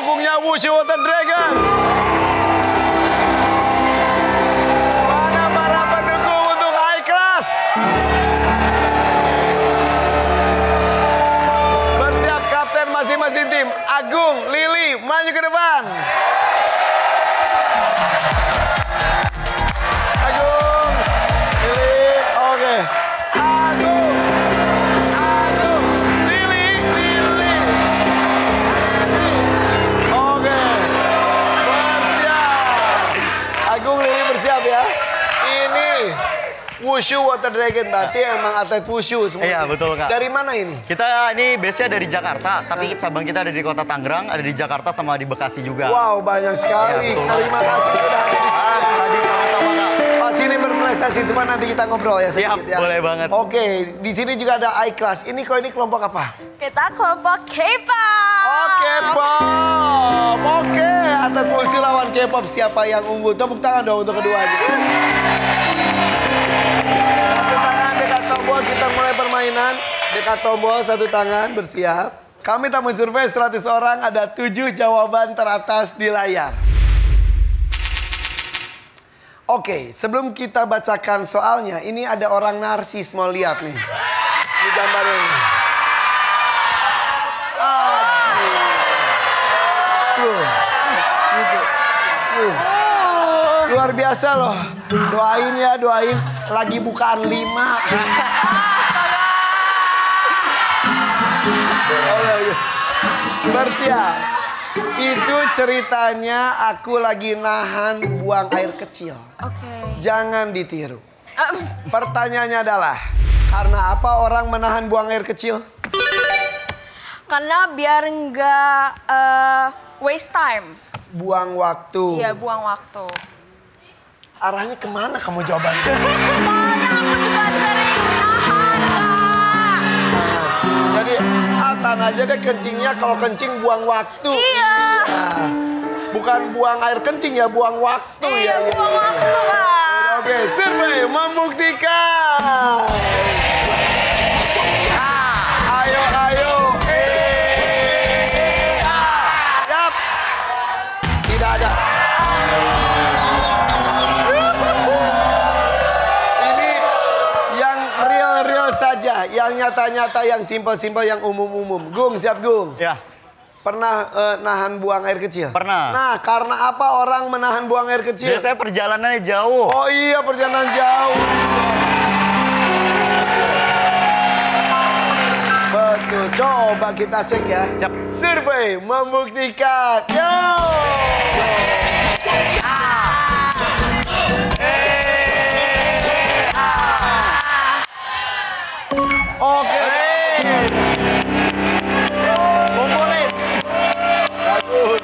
pendukungnya Wushu Water Dragon? Mana para pendukung untuk high class? Bersiap kapten masing-masing tim. Agung, Lili, maju ke depan. Wushu Water Dragon berarti emang atlet wushu semua. Iya, betul, Kak. Dari mana ini? Kita ini base-nya dari Jakarta, tapi cabang kita ada di kota Tangerang, ada di Jakarta sama di Bekasi juga. Wow, banyak sekali. Iya, betul. Terima kasih sudah hadir di sini. Ah, tadi sama-sama Kak. Pas ini berprestasi semua nanti kita ngobrol ya sedikit Siap, ya. boleh banget. Oke, di sini juga ada iClass. Ini kok ini kelompok apa? Kita kelompok K-pop. Oh, K-pop. Oke, atlet wushu lawan K-pop siapa yang unggul? Tepuk tangan dong untuk keduanya. Satu tangan dekat tombol, kita mulai permainan. Dekat tombol, satu tangan, bersiap. Kami tak mensurvei 100 orang, ada 7 jawaban teratas di layar. Oke, sebelum kita bacakan soalnya, ini ada orang narsis mau lihat nih. Ini gambarnya. Aduh. Tuh. Gitu. Tuh. Luar biasa loh. Doain ya, doain. Lagi bukaan lima. Bersiap. Itu ceritanya aku lagi nahan buang air kecil. Oke. Jangan ditiru. Pertanyaannya adalah, karena apa orang menahan buang air kecil? karena biar nggak eh, waste time. Buang waktu. Iya, buang waktu. Arahnya ke mana kamu jawabannya? Soalnya aku juga sering nahan, Kak. Jadi Atan aja deh kencingnya kalau kencing buang waktu. Iya. Nah, bukan buang air kencing ya, buang waktu Iya, ya. ya, buang ya. waktu, Kak. Oke, survei membuktikan. Yang nyata-nyata, yang simpel-simpel, yang umum-umum. Gung, siap Gung. Ya, Pernah eh, nahan buang air kecil? Pernah. Nah, karena apa orang menahan buang air kecil? biasanya perjalanannya jauh. Oh iya perjalanan jauh. Betul, coba kita cek ya. Siap. Survei membuktikan. Yo. Oke. Komponen. Bagus.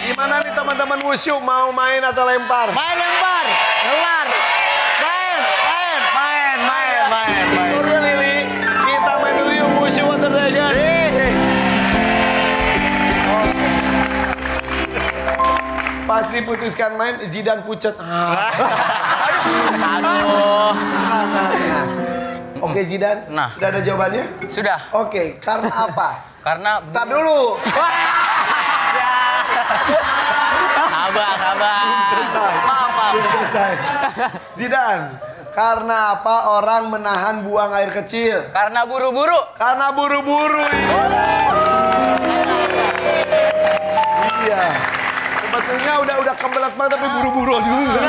Gimana nih teman-teman wushu mau main atau lempar? Main lempar, lempar. Main, main, main, main, main, main. Surya Lili, kita main dulu yuk Wushu Water Dragon. Pas diputuskan main, Zidane pucet. Ah. Aduh. Nah, nah, nah. Oke Zidane, Nah. sudah ada jawabannya? Sudah. Oke, karena apa? Karena Tar dulu. abang, abang. Selesai. Maaf, maaf. Selesai. Zidane, karena apa orang menahan buang air kecil? Karena buru-buru. Karena buru-buru. Iya. Sebetulnya udah udah kebelet banget tapi buru-buru juga.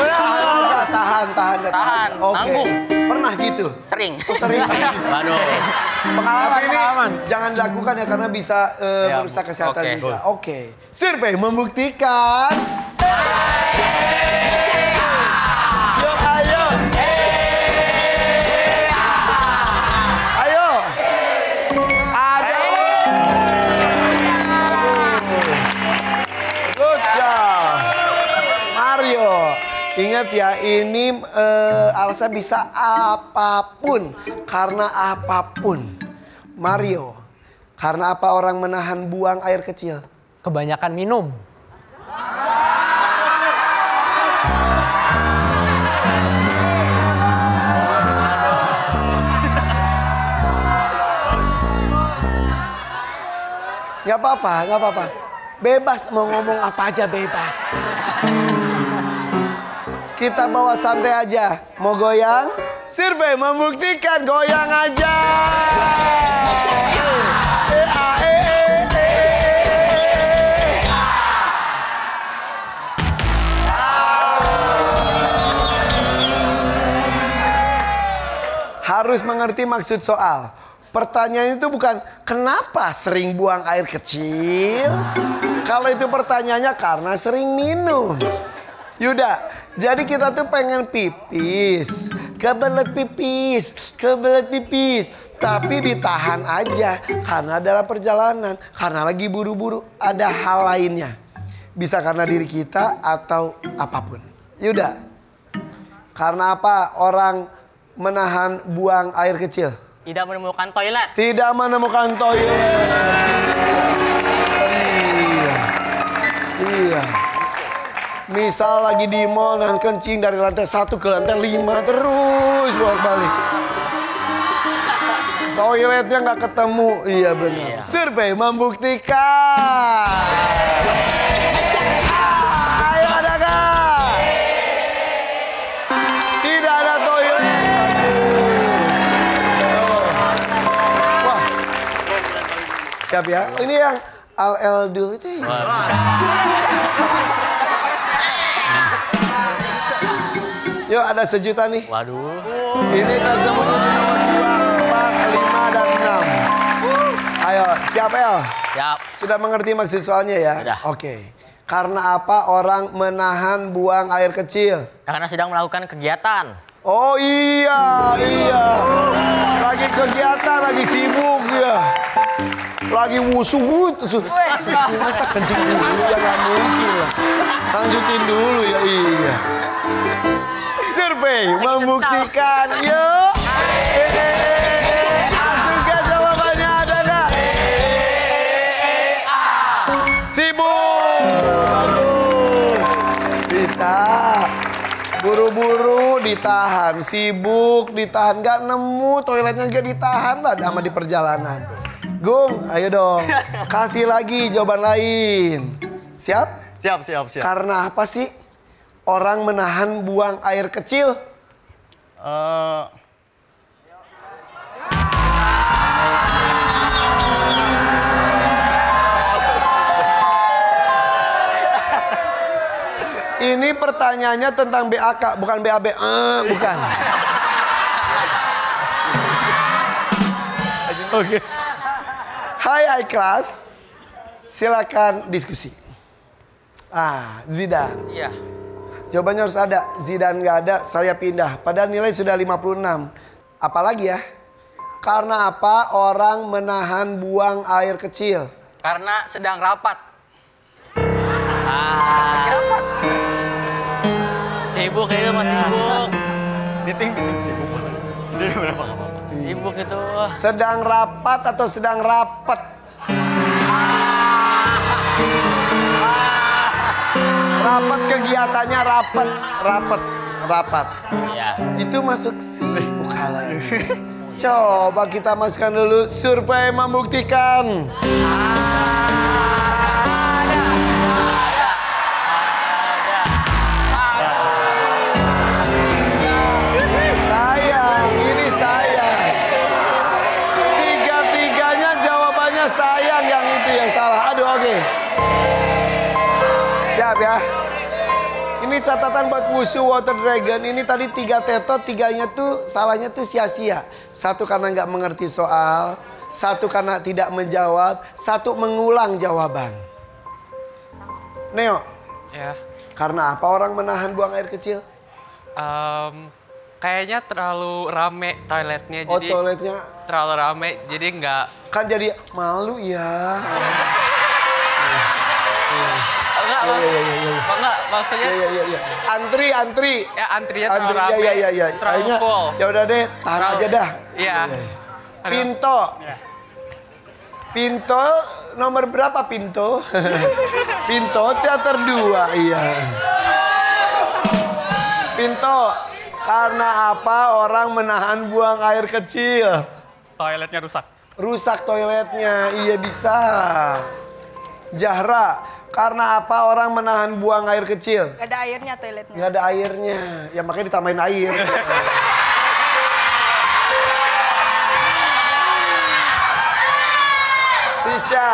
Tahan tahan, tahan, Tahan, Oke. Pernah gitu? Sering. Oh, sering. Waduh. Tapi ini jangan dilakukan ya karena bisa eh, Ya, merusak kesehatan oke. juga. Oke. Survei membuktikan. Yuk, Ingat ya, ini eh, Alsa bisa apa pun karena apa pun. Mario, karena apa orang menahan buang air kecil? Kebanyakan minum. Nggak apa-apa, nggak apa-apa. Bebas mau ngomong apa aja bebas. Kita bawa santai aja. Mau goyang? Survei membuktikan goyang aja. Harus mengerti maksud soal. Pertanyaannya itu bukan kenapa sering buang air kecil. Kalau itu pertanyaannya karena sering minum. Yuda, jadi kita tuh pengen pipis, kebelet pipis, kebelet pipis, tapi ditahan aja karena dalam perjalanan, karena lagi buru-buru, ada hal lainnya. Bisa karena diri kita atau apa pun. Yuda, karena apa orang menahan buang air kecil? Tidak menemukan toilet. Tidak menemukan toilet. Iya. Iya. Misal lagi di mall dan kencing dari lantai satu ke lantai lima terus bolak balik. Toiletnya nggak ketemu. Iya benar. Survei membuktikan. Ah, Ayo ada nggak? Tidak ada toilet. Wah. Siap ya. Ini yang Al Eldul itu ya. Yuk ada sejuta nih. Waduh. Ini tersembunyi di nomor 2, 4, 5, dan 6. Ayo, siap El? Siap. Sudah mengerti maksud soalnya ya? Sudah. Oke. Karena apa orang menahan buang air kecil? Karena sedang melakukan kegiatan. Oh iya, iya. Lagi kegiatan, lagi sibuk ya. Lagi wusuh, wusuh. Masa kencing dulu ya nggak mungkin lah. Lanjutin dulu ya, iya. Survei membuktikan, yuk. Ke jawabannya ada nggak? Sibuk. Bagus. Bisa. Buru-buru ditahan, sibuk ditahan, nggak nemu toiletnya juga ditahan lah sama di perjalanan. Gung, ayo dong, kasih lagi jawaban lain. Siap? Siap, siap, siap. Karena apa sih orang menahan buang air kecil? Eh, Ini pertanyaannya tentang BAK, bukan BAB. Eh, bukan. Oke. Hai iKlas, silakan diskusi. Ah, Zidane. Iya. Jawabannya harus ada. Zidane nggak ada, saya pindah. Padahal nilai sudah 56. Apalagi ya? Karena apa orang menahan buang air kecil? Karena sedang rapat. Ah. Rapat. Sibuk itu masih sibuk. meeting, meeting sibuk maksudnya. Jadi berapa apa Sibuk itu. Sedang rapat atau sedang rapet? Rapat kegiatannya rapet, rapet, rapat. Iya. Itu masuk sibuk kalah ya. Coba kita masukkan dulu survei membuktikan. Sayang, Siap ya. Ini catatan buat Wushu Water Dragon. Ini tadi tiga teto, tiganya tuh salahnya tuh sia-sia. Satu karena nggak mengerti soal, satu karena tidak menjawab, satu mengulang jawaban. Neo, Ya, karena apa orang menahan buang air kecil? em, kayaknya terlalu rame toiletnya, Oh jadi toiletnya terlalu rame, jadi nggak kan jadi malu ya. enggak, Iya, mas, iya, iya, iya. enggak maksudnya Iya iya iya iya. Antri antri. ya antrinya Antri terlalu ya rame, ya ya ya. terlalu Akhirnya, full. Ya udah deh, tahan Terlalu- aja dah. Iya. Pinto. Pinto nomor berapa Pinto? Pinto teater dua iya. Pinto karena apa orang menahan buang air kecil? Toiletnya rusak. Rusak toiletnya. Iya bisa. Jahra, karena apa orang menahan buang air kecil? Gak ada airnya toiletnya. Nggak ada airnya. Ya makanya ditambahin air. Tisha,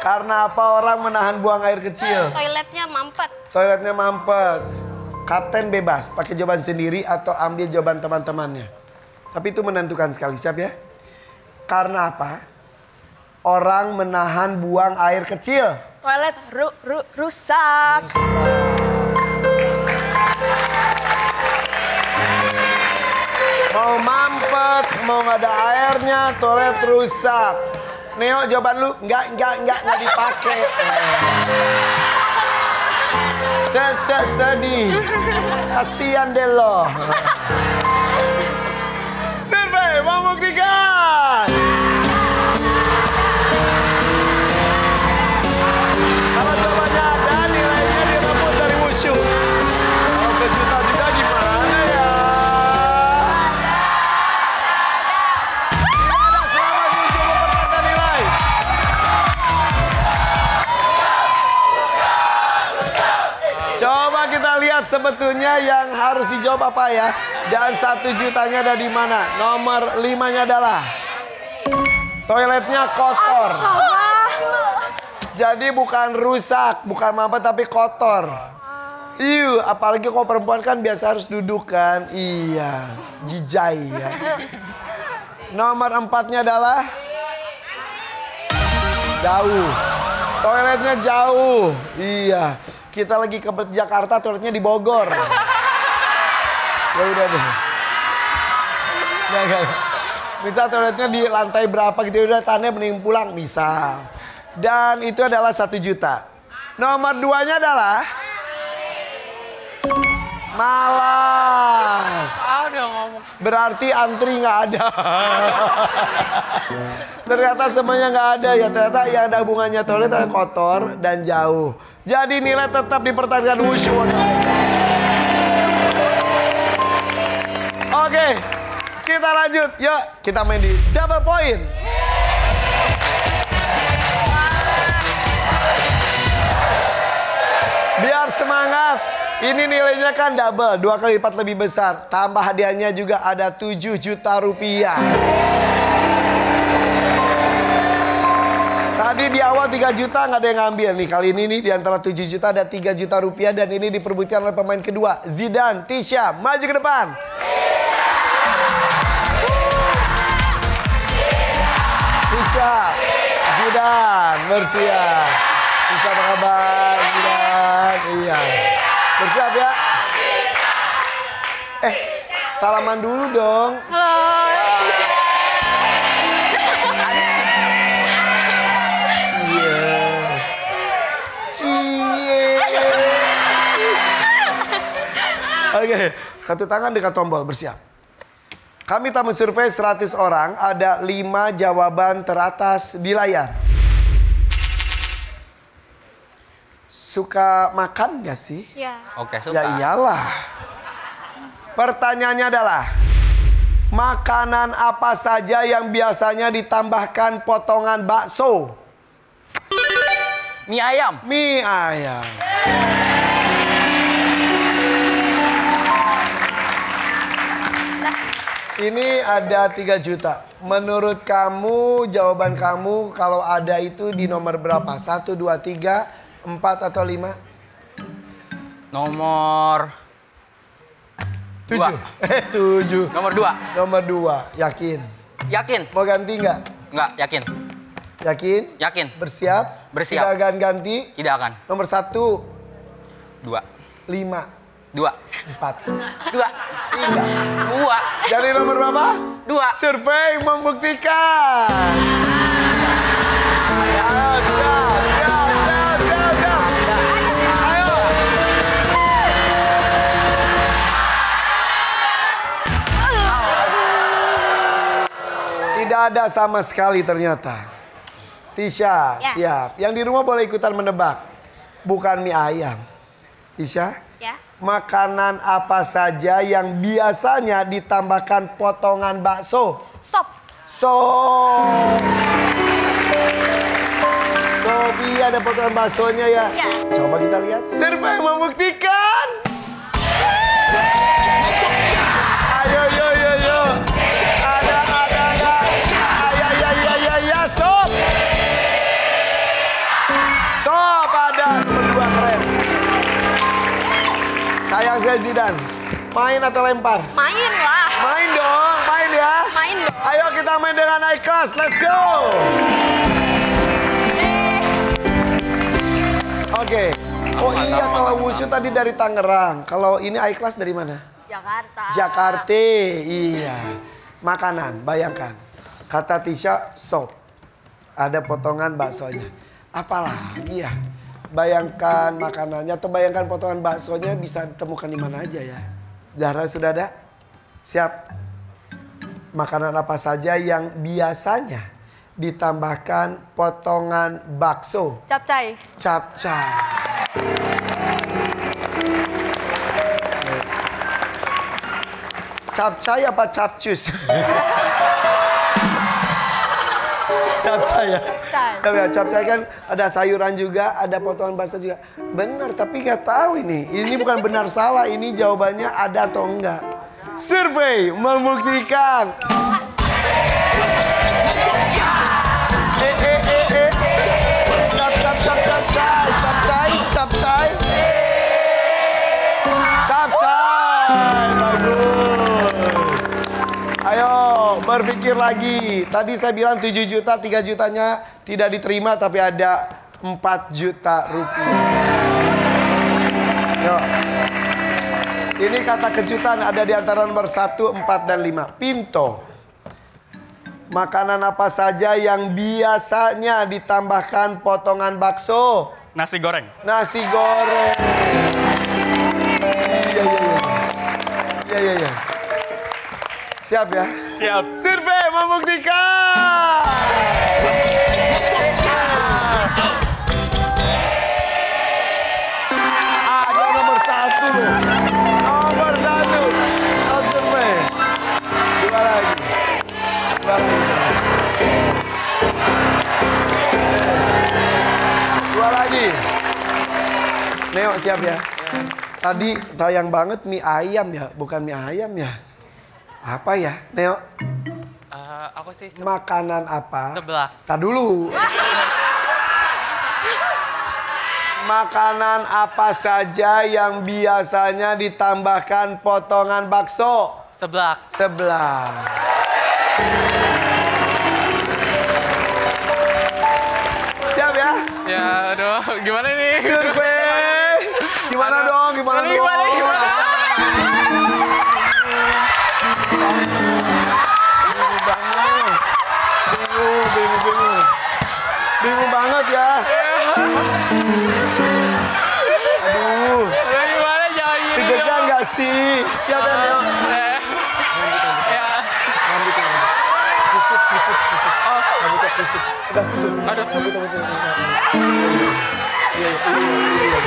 karena apa orang menahan buang air kecil? Toiletnya mampet. Toiletnya mampet. Kapten bebas, pakai jawaban sendiri atau ambil jawaban teman-temannya. Tapi itu menentukan sekali, siap ya? Karena apa? Orang menahan buang air kecil. Toilet ru, ru, rusak. Mau mampet, mau nggak ada airnya, toilet rusak. Neo jawaban lu, nggak, nggak, nggak, nggak dipakai. Se -se Sedih, kasihan deh lo. Survei membuktikan. Sebetulnya yang harus dijawab apa ya. Dan satu jutanya ada di mana? Nomor limanya adalah toiletnya kotor. Jadi bukan rusak, bukan mampet tapi kotor. Iya, apalagi kalau perempuan kan biasa harus duduk kan. Iya, jijai ya. Nomor empatnya adalah jauh. Toiletnya jauh. Iya. Kita lagi ke Jakarta, toiletnya di Bogor. Ya udah deh. Nggak, nggak, nggak. Misal toiletnya di lantai berapa gitu udah tanda mending pulang misal. Dan itu adalah satu juta. Nomor duanya adalah malas. Ngomong. Berarti antri nggak ada. ternyata semuanya nggak ada ya. Ternyata yang ada hubungannya toilet adalah kotor dan jauh. Jadi nilai tetap dipertahankan wushu. Oke, kita lanjut. Yuk, kita main di double point. Biar semangat. Ini nilainya kan double, dua kali lipat lebih besar. Tambah hadiahnya juga ada 7 juta rupiah. Tadi di awal 3 juta nggak ada yang ngambil nih. Kali ini nih di antara 7 juta ada 3 juta rupiah dan ini diperbutkan oleh pemain kedua. Zidan, Tisha, maju ke depan. Tisha, Zidan, bersiap. Tisha apa kabar? Zidan, iya. Bersiap ya. Eh, salaman dulu dong. Cie. Oke, satu tangan dekat tombol, bersiap. Kami tamu survei 100 orang, ada 5 jawaban teratas di layar. Suka makan gak sih? Ya. Oke, suka. Ya iyalah. Pertanyaannya adalah, makanan apa saja yang biasanya ditambahkan potongan bakso? Mie ayam. Mie ayam. Ini ada 3 juta. Menurut kamu, jawaban kamu kalau ada itu di nomor berapa? 1, 2, 3, 4 atau 5? Nomor 7. Dua. Eh, 7. nomor dua. Nomor 2, yakin. Yakin? Mau ganti nggak? Enggak, yakin. Yakin? Yakin. Bersiap? Bersiap. Tidak akan ganti? Tidak akan. Nomor 1, Dua. 5, Dua. 4, Dua. 3. Dua. Jadi nomor berapa? Dua. Survei membuktikan. Ayo, siap, ada sama sekali ternyata. Tisha, Ya. siap. Yang di rumah boleh ikutan menebak. Bukan mie ayam. Tisha, Ya. makanan apa saja yang biasanya ditambahkan potongan bakso? Sop. Sob. Sobi ada potongan baksonya ya. Iya. Coba kita lihat. Survei membuktikan. Sayang saya Zidan. Main atau lempar? Main lah. Main dong, main ya. Main dong. Ayo kita main dengan high class, let's go. Eh, Oke. Oh iya kalau wushu tadi dari Tangerang. Kalau ini high class dari mana? Jakarta. Jakarta. Iya. Makanan, bayangkan. Kata Tisha, sop. Ada potongan baksonya. Apalagi ya? Bayangkan makanannya atau bayangkan potongan baksonya bisa ditemukan di mana aja ya. Zahra sudah ada? Siap. Makanan apa saja yang biasanya ditambahkan potongan bakso? Capcay. Capcay. Capcay apa capcus? capcay ya? Capcay. Tapi capcay kan ada sayuran juga, ada potongan bakso juga. Benar, tapi nggak tahu ini. Ini bukan benar salah, ini jawabannya ada atau enggak. Survei membuktikan. Berpikir lagi. Tadi saya bilang 7 juta, 3 jutanya tidak diterima tapi ada 4 juta rupiah. Yuk. Ini kata kejutan ada di antara nomor 1, 4, dan 5. Pinto. Makanan apa saja yang biasanya ditambahkan potongan bakso? Nasi goreng. Nasi goreng. Iya, iya, iya. Iya, iya, iya. Siap ya? Siap. Survei membuktikan. Ada nomor satu loh. Nomor satu. Oh, survei. Dua lagi. Dua lagi. Dua lagi. Neo siap ya? Tadi sayang banget mie ayam ya, bukan mie ayam ya. Apa ya, Neo? Eh, aku sih se- Makanan apa? sebelah. Tak dulu. Makanan apa saja yang biasanya ditambahkan potongan bakso? Sebelah. Sebelah. Siap ya? Ya, aduh, gimana nih? Survei. Gimana Aduh, dong? Gimana gimana, dong? gimana, sih? Siap ya, Neo? Eh, ya. Rambutnya, rambut. Kusut, kusut, kusut. Oh. Rambutnya kusut. Sebelah situ. Rambut, rambut. Iya, iya, iya,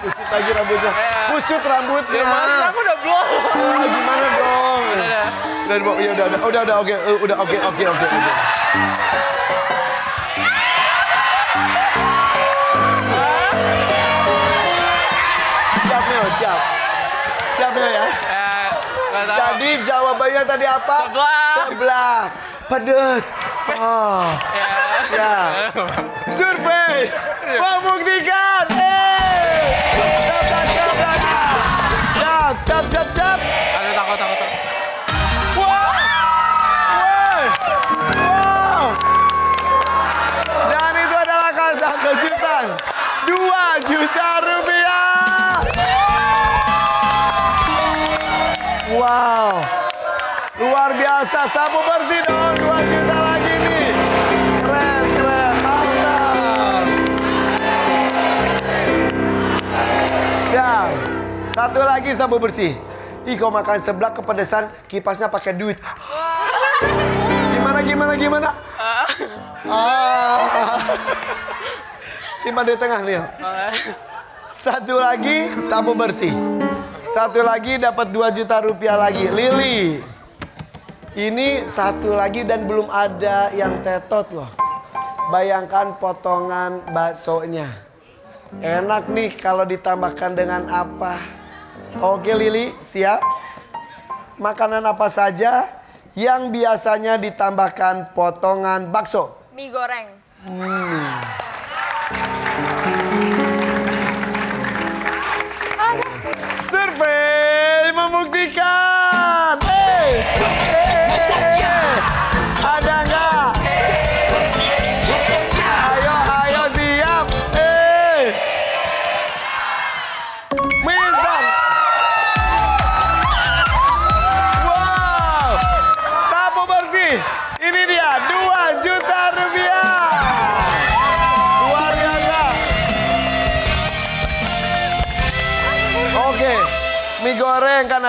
kusut lagi rambutnya. Iya. Kusut rambutnya. Mas, aku udah blow. Ah, gimana dong? Udah, udah. Udah, udah, ya udah, udah, udah, udah, oke, eh, udah, oke, oke, oke, oke. Neo ya. Eh. Jadi jawabannya tadi apa? Sebelah. Sebelah. Pedes. Oh. Ya. Ya. Survei membuktikan. Eh. Siap, siap, siap. Siap, siap, siap, siap. Aduh, takut, takut, Biasa. Sapu bersih dong. 2 juta lagi nih. Keren, keren. Mantap. Siap. Satu lagi sapu bersih. Ih, kau makan seblak kepedesan, kipasnya pakai duit. Gimana, gimana, gimana? Ah. Simpan di tengah, Nil. Satu lagi, sapu bersih. Satu lagi dapat 2 juta rupiah lagi. Lili. Ini satu lagi dan belum ada yang tetot loh. Bayangkan potongan baksonya. Enak nih kalau ditambahkan dengan apa? Oke Lili, siap? Makanan apa saja yang biasanya ditambahkan potongan bakso? Mie goreng. Survei membuktikan.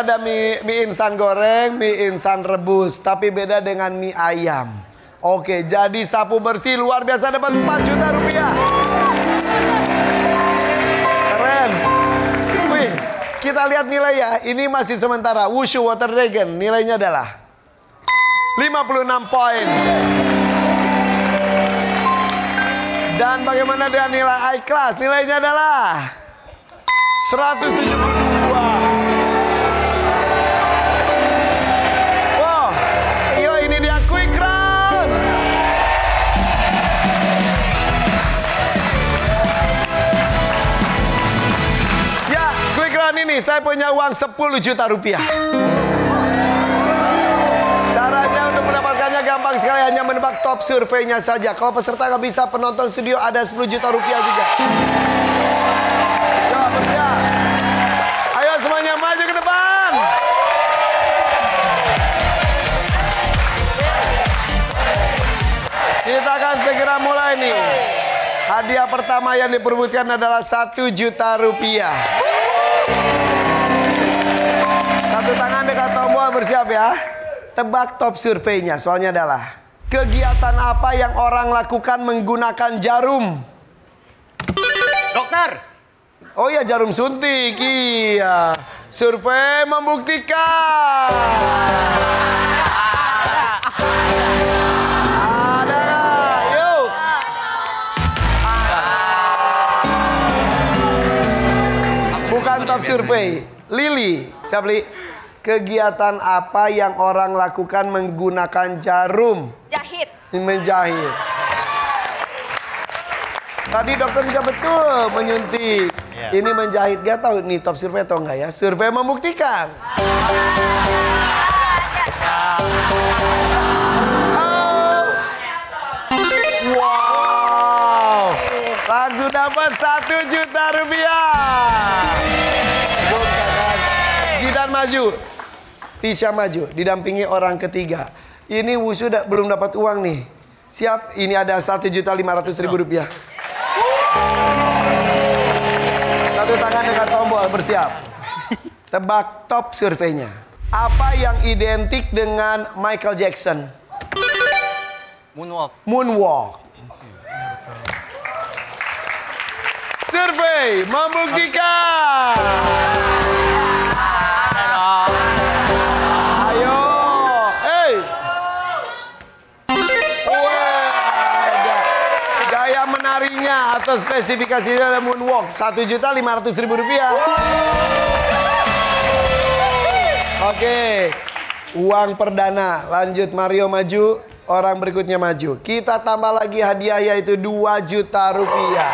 Ada mie, mie instan goreng, mie instan rebus, tapi beda dengan mie ayam. Oke, jadi sapu bersih luar biasa dapat 4 juta rupiah. Keren. Wih, kita lihat nilai ya. Ini masih sementara. Wushu Water Dragon nilainya adalah 56 poin. Dan bagaimana dengan nilai I class? Nilainya adalah 172. Round ini saya punya uang 10 juta rupiah. Caranya untuk mendapatkannya gampang sekali hanya menebak top surveinya saja. Kalau peserta nggak bisa penonton studio ada 10 juta rupiah juga. Ya, bersiap. Ayo semuanya maju ke depan. Kita akan segera mulai nih. Hadiah pertama yang diperbutkan adalah satu juta rupiah. Bersiap ya. Tebak top surveinya. Soalnya adalah kegiatan apa yang orang lakukan menggunakan jarum? Dokter. Oh iya jarum suntik, iya. Survei membuktikan. Ada nggak? Yuk. Bukan top survei. Lili, siap Li? Kegiatan apa yang orang lakukan menggunakan jarum? Jahit. Menjahit. Tadi dokter juga betul menyuntik. Iya. Ini menjahit. Gak tahu nih top survei atau enggak ya? Survei membuktikan. Oh. Wow. Langsung dapat satu juta rupiah. Bongkaran. Zidan maju. Tisha maju. Didampingi orang ketiga. Ini Wusu da- belum dapat uang nih. Siap, ini ada satu juta lima ratus ribu rupiah. Satu tangan dengan tombol bersiap. Tebak top surveinya. Apa yang identik dengan Michael Jackson? Moonwalk. Moonwalk. Survei membuktikan. Atau spesifikasinya ada moonwalk satu juta lima ratus ribu rupiah. Oke, uang perdana. Lanjut Mario maju, orang berikutnya maju. Kita tambah lagi hadiah yaitu 2 juta rupiah.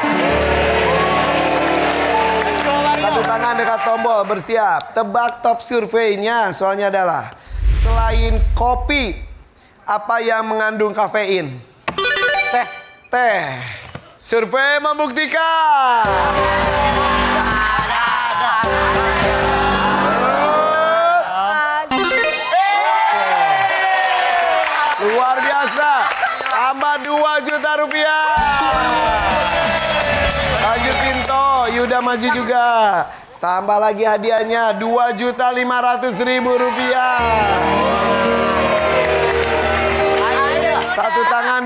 Satu tangan dekat tombol, bersiap. Tebak top surveinya, soalnya adalah selain kopi, apa yang mengandung kafein? Teh. Teh. Survei membuktikan. Luar biasa. Tambah 2 juta rupiah. Lanjut Pinto, Yuda maju juga. Tambah lagi hadiahnya 2 juta 500 ribu rupiah.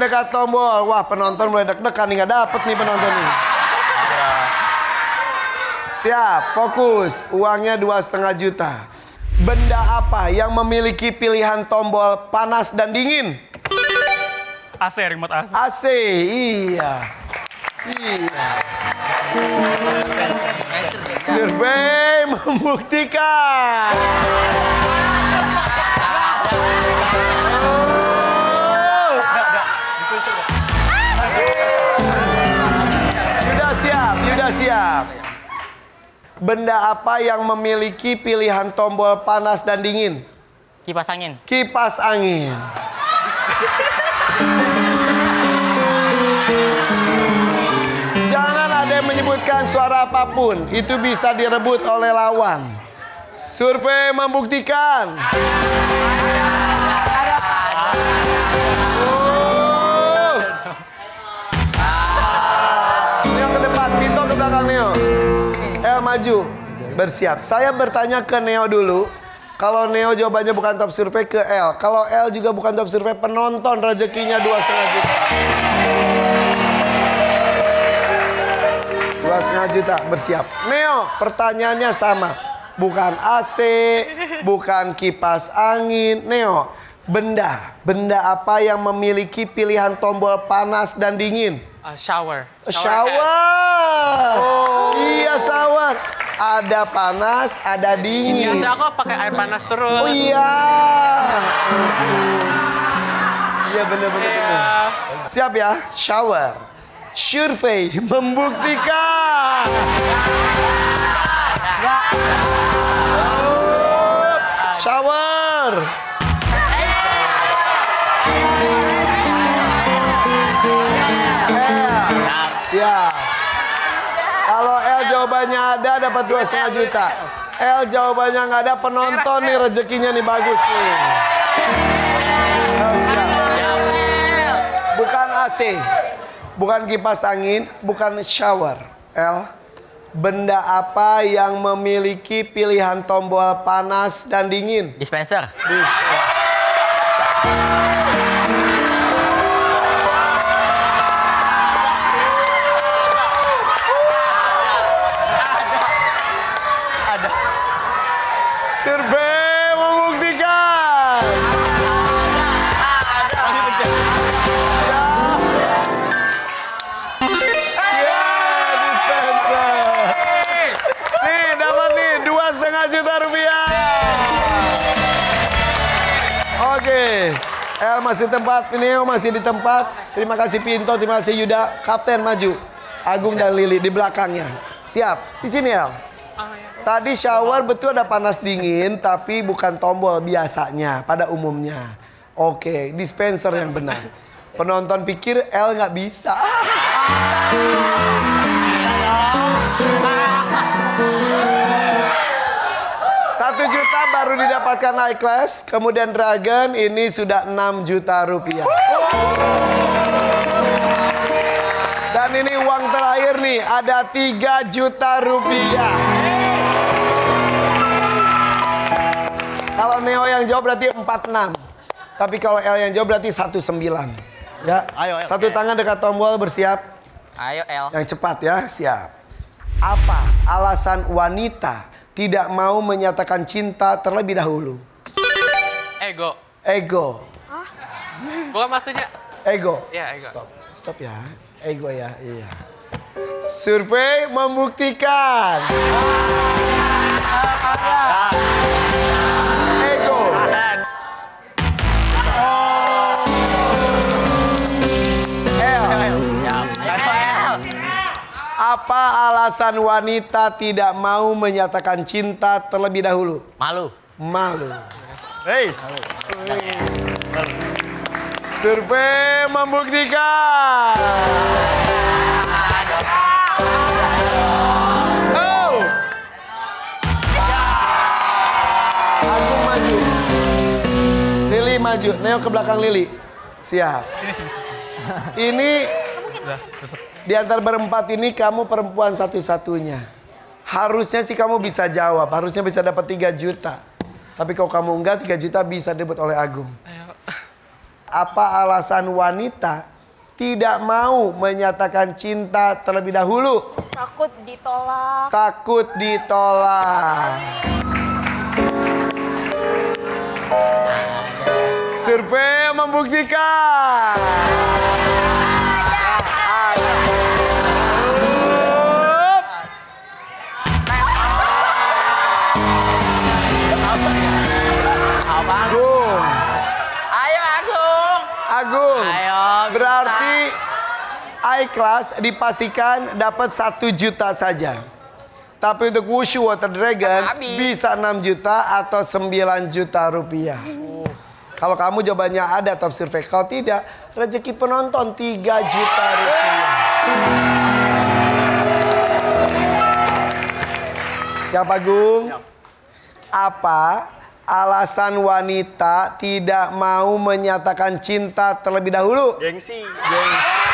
Dekat tombol. Wah penonton mulai deg-degan nih nggak dapet nih penonton nih. Siap, fokus. Uangnya dua setengah juta. Benda apa yang memiliki pilihan tombol panas dan dingin? AC, remote AC. AC. Iya. Iya. Survei membuktikan. Siap. Benda apa yang memiliki pilihan tombol panas dan dingin? Kipas angin. Kipas angin. Jangan ada yang menyebutkan suara apa pun, itu bisa direbut oleh lawan. Survei membuktikan. Maju, bersiap. Saya bertanya ke Neo dulu. Kalau Neo jawabannya bukan top survei ke L. Kalau L juga bukan top survei, penonton rezekinya dua setengah juta. Dua setengah juta, bersiap. Neo, pertanyaannya sama. Bukan AC, bukan kipas angin. Neo, benda. Benda apa yang memiliki pilihan tombol panas dan dingin? Uh, shower. Shower. Iya shower. Ada panas, ada dingin. Biasa aku pakai air panas terus. Oh iya. Iya bener. Iya. Siap ya, shower. Survei membuktikan. Shower. Jawabannya ada dapat dua setengah juta. L jawabannya nggak ada penonton nih rezekinya nih bagus nih. L siap. Bukan AC, bukan kipas angin, bukan shower. L, benda apa yang memiliki pilihan tombol panas dan dingin? Dispenser. Survei El masih tempat, Neo masih di tempat. Terima kasih Pinto, terima kasih Yuda. Kapten maju. Agung dan Lili di belakangnya. Siap, di sini El. Tadi shower betul ada panas dingin, tapi bukan tombol biasanya pada umumnya. Oke, dispenser yang benar. Penonton pikir L nggak bisa. Juta baru didapatkan high class, kemudian Dragon ini sudah 6 juta rupiah. Dan ini uang terakhir nih, ada 3 juta rupiah. Kalau Neo yang jawab berarti 46. Tapi kalau L yang jawab berarti 19. Ya. Ayo, ayo. Satu tangan dekat tombol bersiap. Ayo L. Yang cepat ya, siap. Apa alasan wanita tidak mau menyatakan cinta terlebih dahulu? Ego. Ego. Bukan maksudnya. Ego. Iya, ego. Stop. Stop ya. Ego ya, iya. Survei membuktikan. Ego. Apa alasan wanita tidak mau menyatakan cinta terlebih dahulu? Malu. Malu. Hei, Survei membuktikan. Oh. Agung maju. Lili maju. Neo ke belakang Lili. Siap. Ini di antara berempat ini kamu perempuan satu-satunya. Harusnya sih kamu bisa jawab. Harusnya bisa dapat 3 juta. Tapi kalau kamu enggak 3 juta bisa dapat oleh Agung. Apa alasan wanita tidak mau menyatakan cinta terlebih dahulu? Takut ditolak. Takut ditolak. Survei membuktikan. I-Class dipastikan dapat satu juta saja. Tapi untuk Wushu Water Dragon Habis. bisa 6 juta atau 9 juta rupiah. Kalau kamu jawabannya ada top survei, kalau tidak rezeki penonton 3 juta rupiah. Siapa Gung? Apa alasan wanita tidak mau menyatakan cinta terlebih dahulu? Gengsi. Gengsi.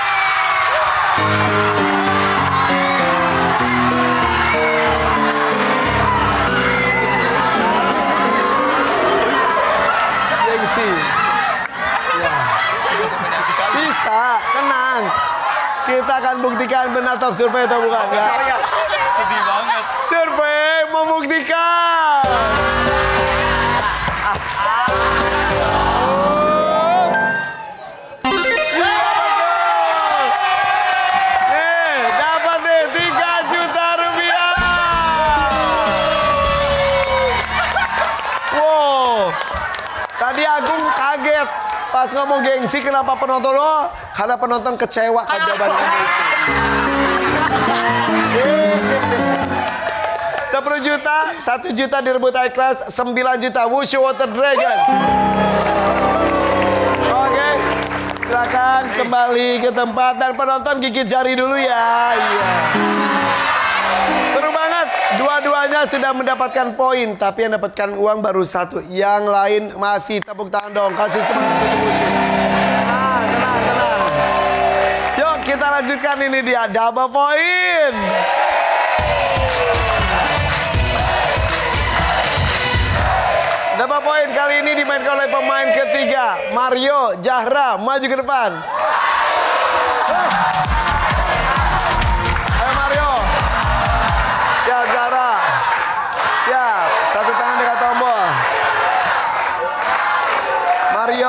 Ya. Bisa, tenang. Kita akan buktikan benar top survei atau bukan ya. Pas ngomong gengsi kenapa penonton lo? Karena penonton kecewa kan jawaban kamu itu. 10 juta, 1 juta direbut high class, 9 juta Wushu Water Dragon. Oke, silakan kembali ke tempat dan penonton gigit jari dulu ya. Iya. Seru banget, dua-duanya sudah mendapatkan poin, tapi yang dapatkan uang baru satu. Yang lain masih tepuk tangan dong, kasih semangat untuk Wushu. Tenang, tenang, tenang. Yuk kita lanjutkan ini dia double poin. Dapat poin kali ini dimainkan oleh pemain ketiga Mario Jahra maju ke depan. Ayo Mario. Siap Jahra. Siap.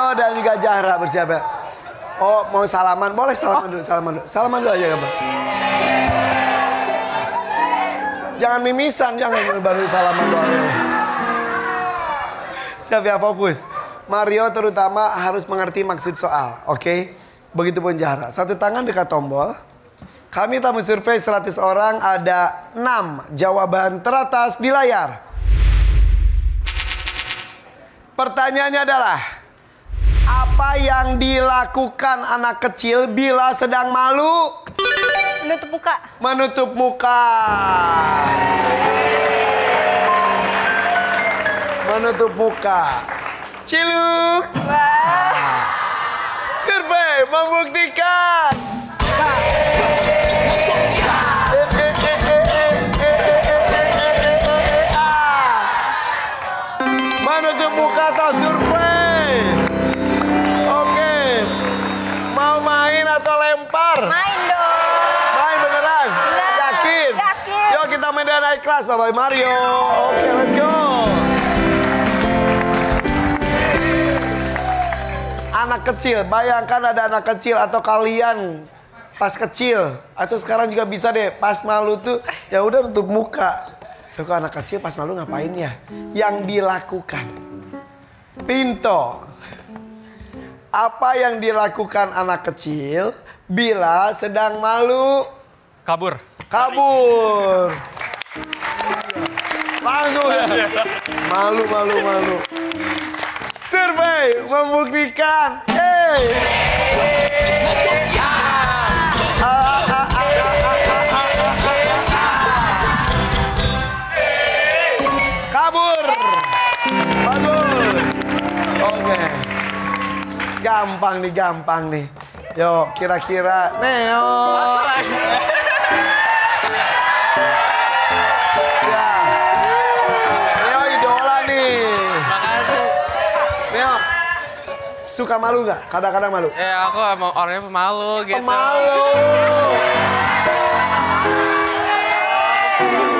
Mario dan juga Jahra bersiap ya. Oh mau salaman boleh salaman dulu salaman dulu salaman dulu aja kabar. Jangan mimisan jangan baru salaman doang. Siap ya fokus. Mario terutama harus mengerti maksud soal, oke? Begitupun Jahra. Satu tangan dekat tombol. Kami tamu survei 100 orang ada 6 jawaban teratas di layar. Pertanyaannya adalah apa yang dilakukan anak kecil bila sedang malu? Menutup muka. Menutup muka. Menutup muka. Ciluk. Wah. Survei membuktikan. Eh, eh, eh, lempar? Main dong. Main beneran? Beneran. Yakin? Yakin. Yuk kita main dengan naik kelas Bapak Mario. Oke, let's go. Anak kecil, bayangkan ada anak kecil atau kalian pas kecil atau sekarang juga bisa deh pas malu tuh ya udah tutup muka. Tuh kok anak kecil pas malu ngapain ya? Yang dilakukan. Pinto. Apa yang dilakukan anak kecil bila sedang malu kabur. Kabur. Langsung ya. Malu, malu, malu. Survei membuktikan. Hey. Kabur. Oke. Gampang nih, gampang nih. Yuk, kira-kira Neo. Ya. Neo idola nih. Neo. Suka malu nggak? Kadang-kadang malu. Eh aku emang orangnya pemalu gitu. Pemalu.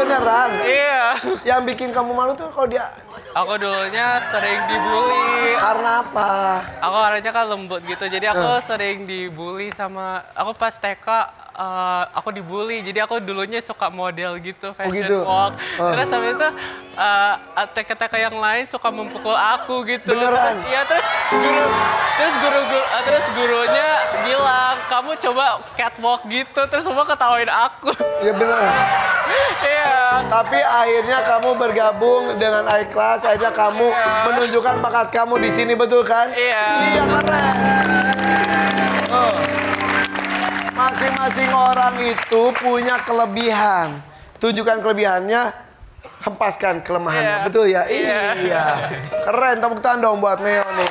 Beneran. Iya. Yang bikin kamu malu tuh kalau dia Aku dulunya sering dibully. Karena apa? Aku orangnya kan lembut gitu, jadi aku sering dibully sama. Aku pas TK eh, aku dibully, jadi aku dulunya suka model gitu, fashion gitu? walk. Oh. Terus habis itu eh, TK-TK yang lain suka memukul aku gitu. Beneran? Iya terus guru, terus guru, guru eh, terus gurunya bilang kamu coba catwalk gitu, terus semua ketawain aku. Ya benar. Iya. Tapi akhirnya kamu bergabung dengan iClass, akhirnya kamu menunjukkan bakat kamu di sini betul kan? Iya. Iya keren. Oh. Masing-masing orang itu punya kelebihan. Tunjukkan kelebihannya, hempaskan kelemahannya. Iya. Betul ya? Iya. Iya. Keren, tepuk tangan dong buat Neo nih.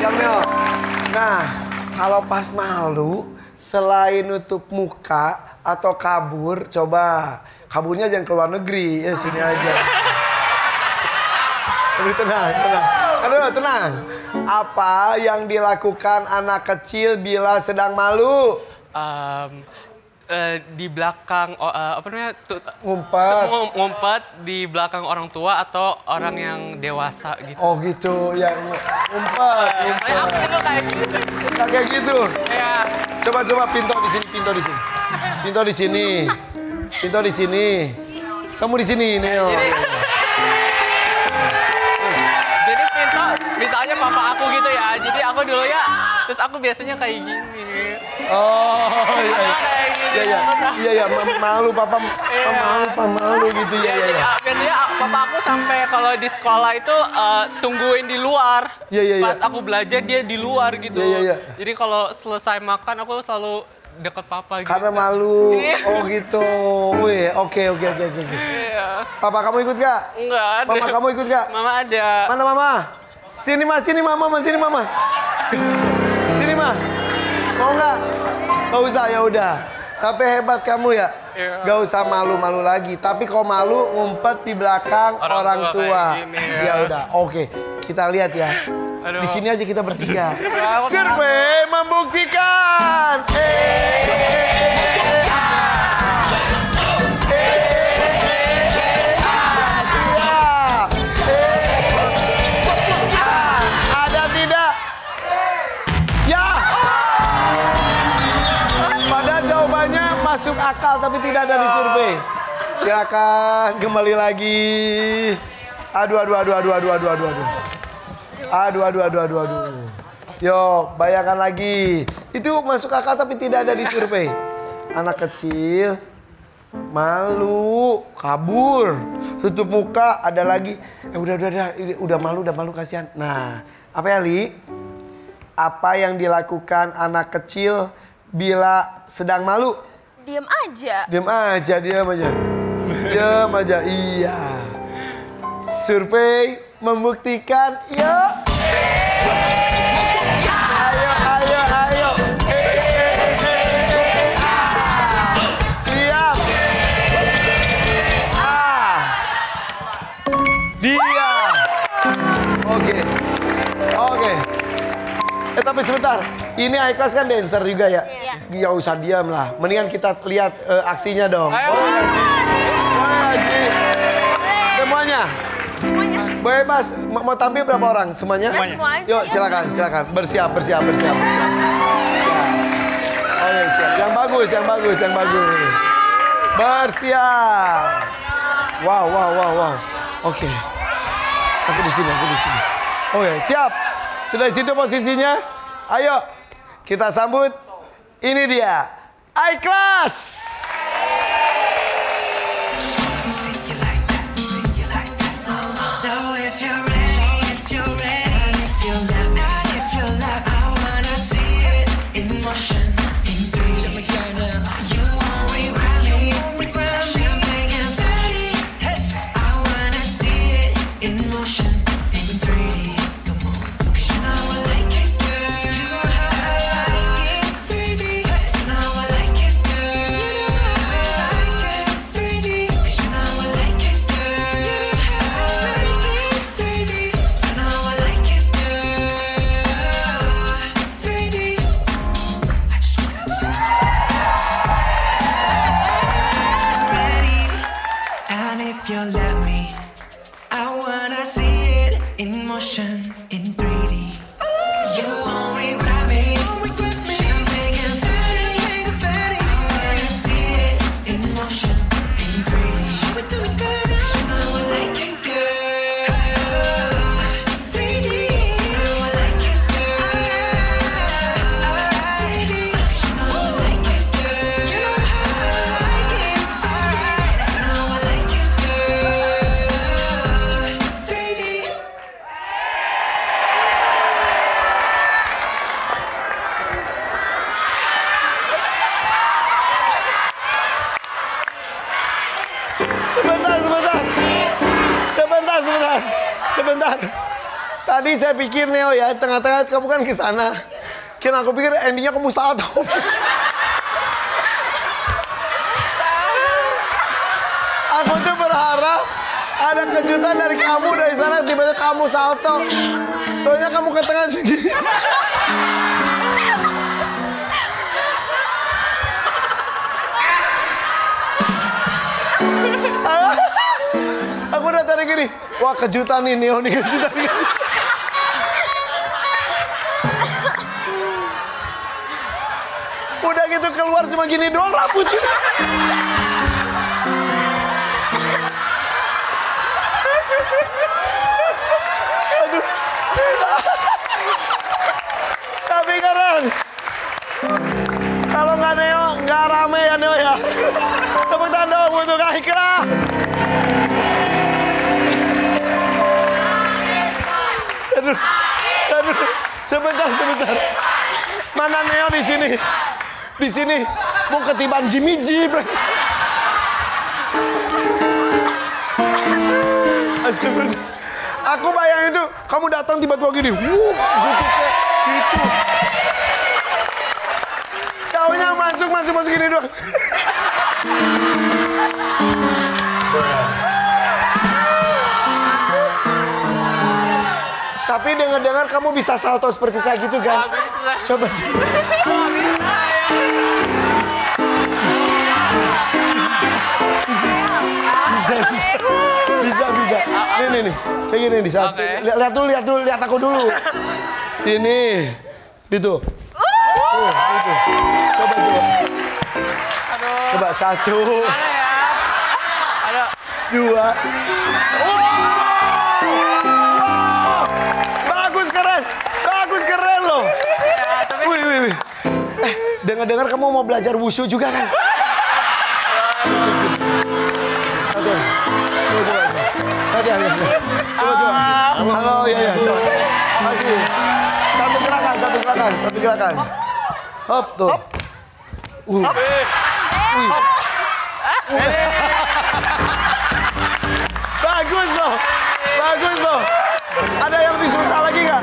Siap Neo. Nah, kalau pas malu, selain nutup muka atau kabur, coba kaburnya jangan ke luar negeri, ya sini aja. Aduh, tenang, tenang. Aduh, tenang. Apa yang dilakukan anak kecil bila sedang malu? Em, eh, di belakang eh, apa namanya tu- Ngumpet. ngum- ngumpet di belakang orang tua atau orang yang dewasa gitu. Oh gitu, yang ngumpet, Kayak aku ngumpet. dulu kayak gitu. Suka kayak gitu. Ya. Coba coba pinto di sini, pinto di sini. Pinto di sini. Pinto di sini. Kamu di sini, Neo. Jadi misalnya papa aku gitu ya. Jadi aku dulu ya, terus aku biasanya kayak gini. Oh, iya. Aku kayak gini. Iya, iya. Iya, iya, ma- malu papa, papa malu, papa malu gitu ya, Ya, ya, jadi ya. ah, biasanya papa aku sampai kalau di sekolah itu eh, tungguin di luar. Iya, iya, iya. Pas aku belajar dia di luar gitu. Iya, iya, iya. Jadi kalau selesai makan aku selalu deket papa gitu. Karena malu. Iya. Oh gitu. Wih, oke, oke, oke, oke. oke. Iya. Papa kamu ikut gak? Enggak ada. Mama kamu ikut gak? Mama ada. Mana mama? Sini ma, sini mama, ma, sini mama. Sini ma. Mau nggak? Gak usah ya udah. Tapi hebat kamu ya. Iya. Gak usah malu-malu lagi. Tapi kalau malu ngumpet di belakang orang, Orang tua. gini, ya. ya. udah, oke. Kita lihat ya. Aduh. Di sini aja kita bertiga. Survei membuktikan. Eh, eh, eh, akal tapi tidak ada di survei. Silakan kembali lagi. Aduh, aduh, aduh, aduh, aduh, aduh, aduh, aduh. Aduh, aduh, aduh, aduh, aduh. Yo, bayangkan lagi. Itu masuk akal tapi tidak ada di survei. Anak kecil, malu, kabur, tutup muka, ada lagi. Eh udah, udah, udah, udah malu, udah malu kasihan. Nah, apa ya Li? Apa yang dilakukan anak kecil bila sedang malu? Diam aja. Diam aja, diam aja. Diam aja, iya. Survei membuktikan, yuk. Ayo, ayo, ayo. Siap. Ah. Diam. Oke. Oke. Eh tapi sebentar, ini iKlas kan dancer juga ya? Iya. usah diam lah, mendingan kita lihat eh, aksinya dong. Ayo. Boleh nggak sih? Semuanya? Semuanya. Bebas, mau mau tampil berapa orang? Semuanya? Ya, semua aja. Yuk silakan, silakan. Bersiap, bersiap, bersiap, bersiap. Ya. Oke, siap. Yang bagus, yang bagus, yang bagus. Bersiap. Wow, wow, wow, wow. Oke. Aku di sini, aku di sini. Oke, siap. Sudah di situ posisinya? Ayo, kita sambut. Ini dia, iClass. Kamu kan ke sana. Kira aku pikir endingnya kamu salto. aku tuh berharap ada kejutan dari kamu dari sana tiba-tiba kamu salto. Taunya kamu ke tengah segini. Aku udah tadi gini, wah kejutan nih Neo nih kejutan kejutan. Udah gitu keluar cuma gini doang rambut gitu. Aduh. Tapi keren. Kalau nggak Neo, nggak rame ya Neo ya. Tepuk tangan dong untuk Ikhlas. Aduh, aduh, sebentar, sebentar. Mana Neo di sini? Di sini mau ketiban Jimmy Jeep. Sebentar. Aku bayangin itu, kamu datang tiba-tiba gini, wup, gitu kayak gitu. Taunya masuk, masuk, masuk gini doang. Tapi dengar-dengar kamu bisa salto seperti saya gitu kan? Coba sih. Bisa, bisa. Bisa. Nih, nih, nih. Kayak gini nih. Satu. Oke. Lihat, lihat dulu, lihat dulu, lihat aku dulu. Ini. Gitu. Tuh, gitu. Coba, coba. Coba satu, ya? Ada. dua. Wow! Bagus keren, bagus keren loh. Ya, tapi Wih, wih, wih. Eh, dengar-dengar kamu mau belajar wushu juga kan? Satu. Ya. Coba, coba. Halo, ya, ya. Coba. Masih. Satu gerakan, satu gerakan, satu gerakan. Hop, tuh. Uh. Wih. Bagus loh. Bagus loh. Ada yang lebih susah lagi nggak?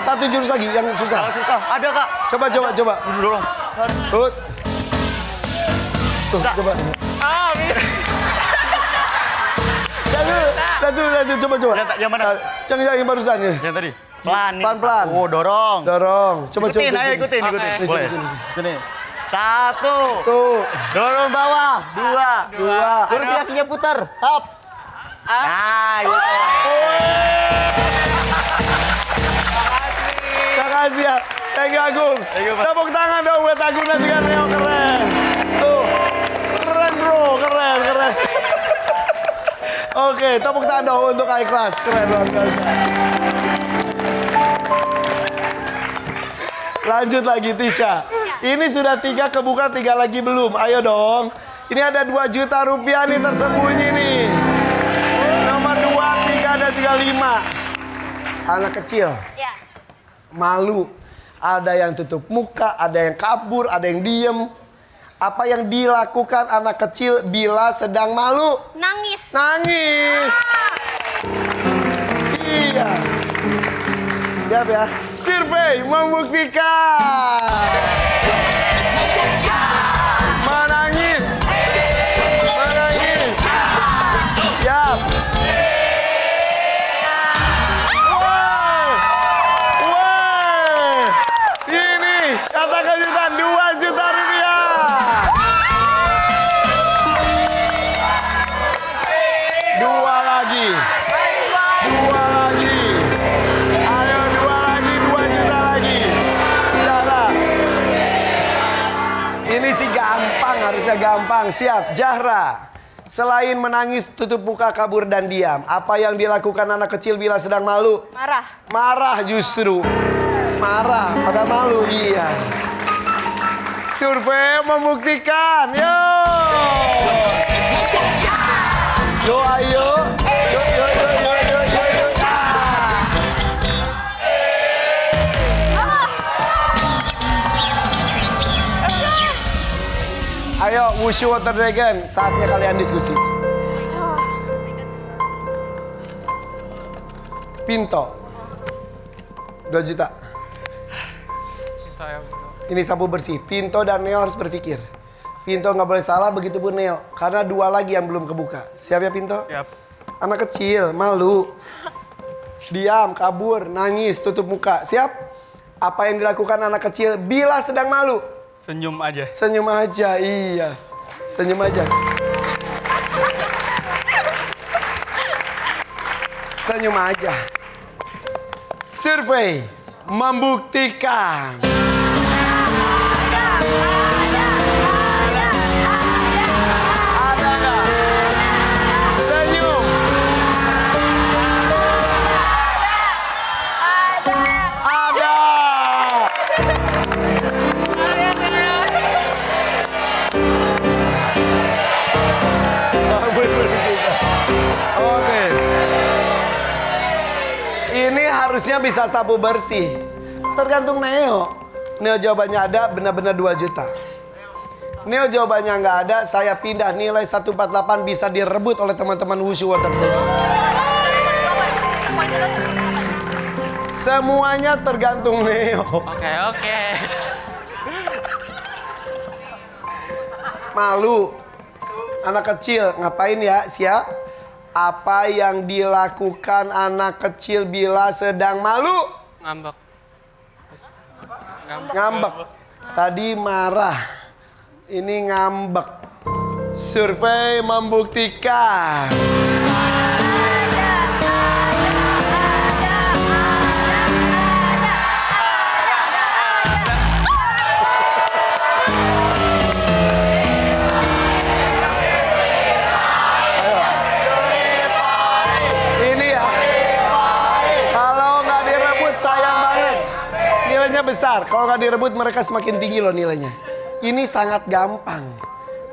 Satu jurus lagi yang susah. Susah. Ada kak. Coba, coba, coba. Dorong. Tut. Tuh, coba. Ah. Lihat dulu, lihat dulu. Coba, coba. Yang mana? Yang, yang, yang barusan ya. Yang tadi. Pelan. nih. Pelan-pelan. Oh dorong. Dorong. Coba, coba. Ikutin, ayo sini. ikutin, ikutin. Sini, Boleh. sini, sini. Sini. Satu. Tuh. Dorong bawah. Dua. Dua. Terus kakinya putar. Hop. Nah, gitu. Makasih ya. Thank you Agung. Thank you, Pak. Tepuk tangan dong buat Agung dan juga Neo keren. Tuh. Keren bro, keren, keren. Oke, tepuk tangan dong untuk iKlas. Keren luar biasa. Lanjut lagi Tisha. Ini sudah tiga kebuka, tiga lagi belum. Ayo dong. Ini ada 2 juta rupiah nih tersembunyi nih. Nomor 2, 3, dan juga 5. Anak kecil Ya. malu. Ada yang tutup muka, ada yang kabur, ada yang diem. Apa yang dilakukan anak kecil bila sedang malu? Nangis. Nangis. Iya. Siap ya. Survei membuktikan. Gampang. Siap, Zahra. Selain menangis, tutup muka, kabur, dan diam. Apa yang dilakukan anak kecil bila sedang malu? Marah. Marah justru. Marah pada malu, iya. Survei membuktikan. Yo. Yo ayo. Yo Ayo Wushu Water Dragon, saatnya kalian diskusi. Pinto. 2 juta. Ini sapu bersih. Pinto dan Neo harus berpikir. Pinto nggak boleh salah, begitu pun Neo. Karena dua lagi yang belum kebuka. Siap ya Pinto? Siap. Anak kecil, malu. Diam, kabur, nangis, tutup muka. Siap? Apa yang dilakukan anak kecil bila sedang malu? Senyum aja. Senyum aja, iya. Senyum aja. Senyum aja. Survei membuktikan. Bisa sapu bersih. Tergantung Neo. Neo jawabannya ada, benar-benar 2 juta. Neo jawabannya nggak ada, saya pindah nilai 148 bisa direbut oleh teman-teman Wushu Water Dragon. Semuanya tergantung Neo. Oke, oke. Malu. Anak kecil ngapain ya? Siap? Apa yang dilakukan anak kecil bila sedang malu? Ngambek. Ngambek. Ngambek. Tadi marah. Ini ngambek. Survei membuktikan. Besar. Kalau nggak direbut mereka semakin tinggi loh nilainya. Ini sangat gampang.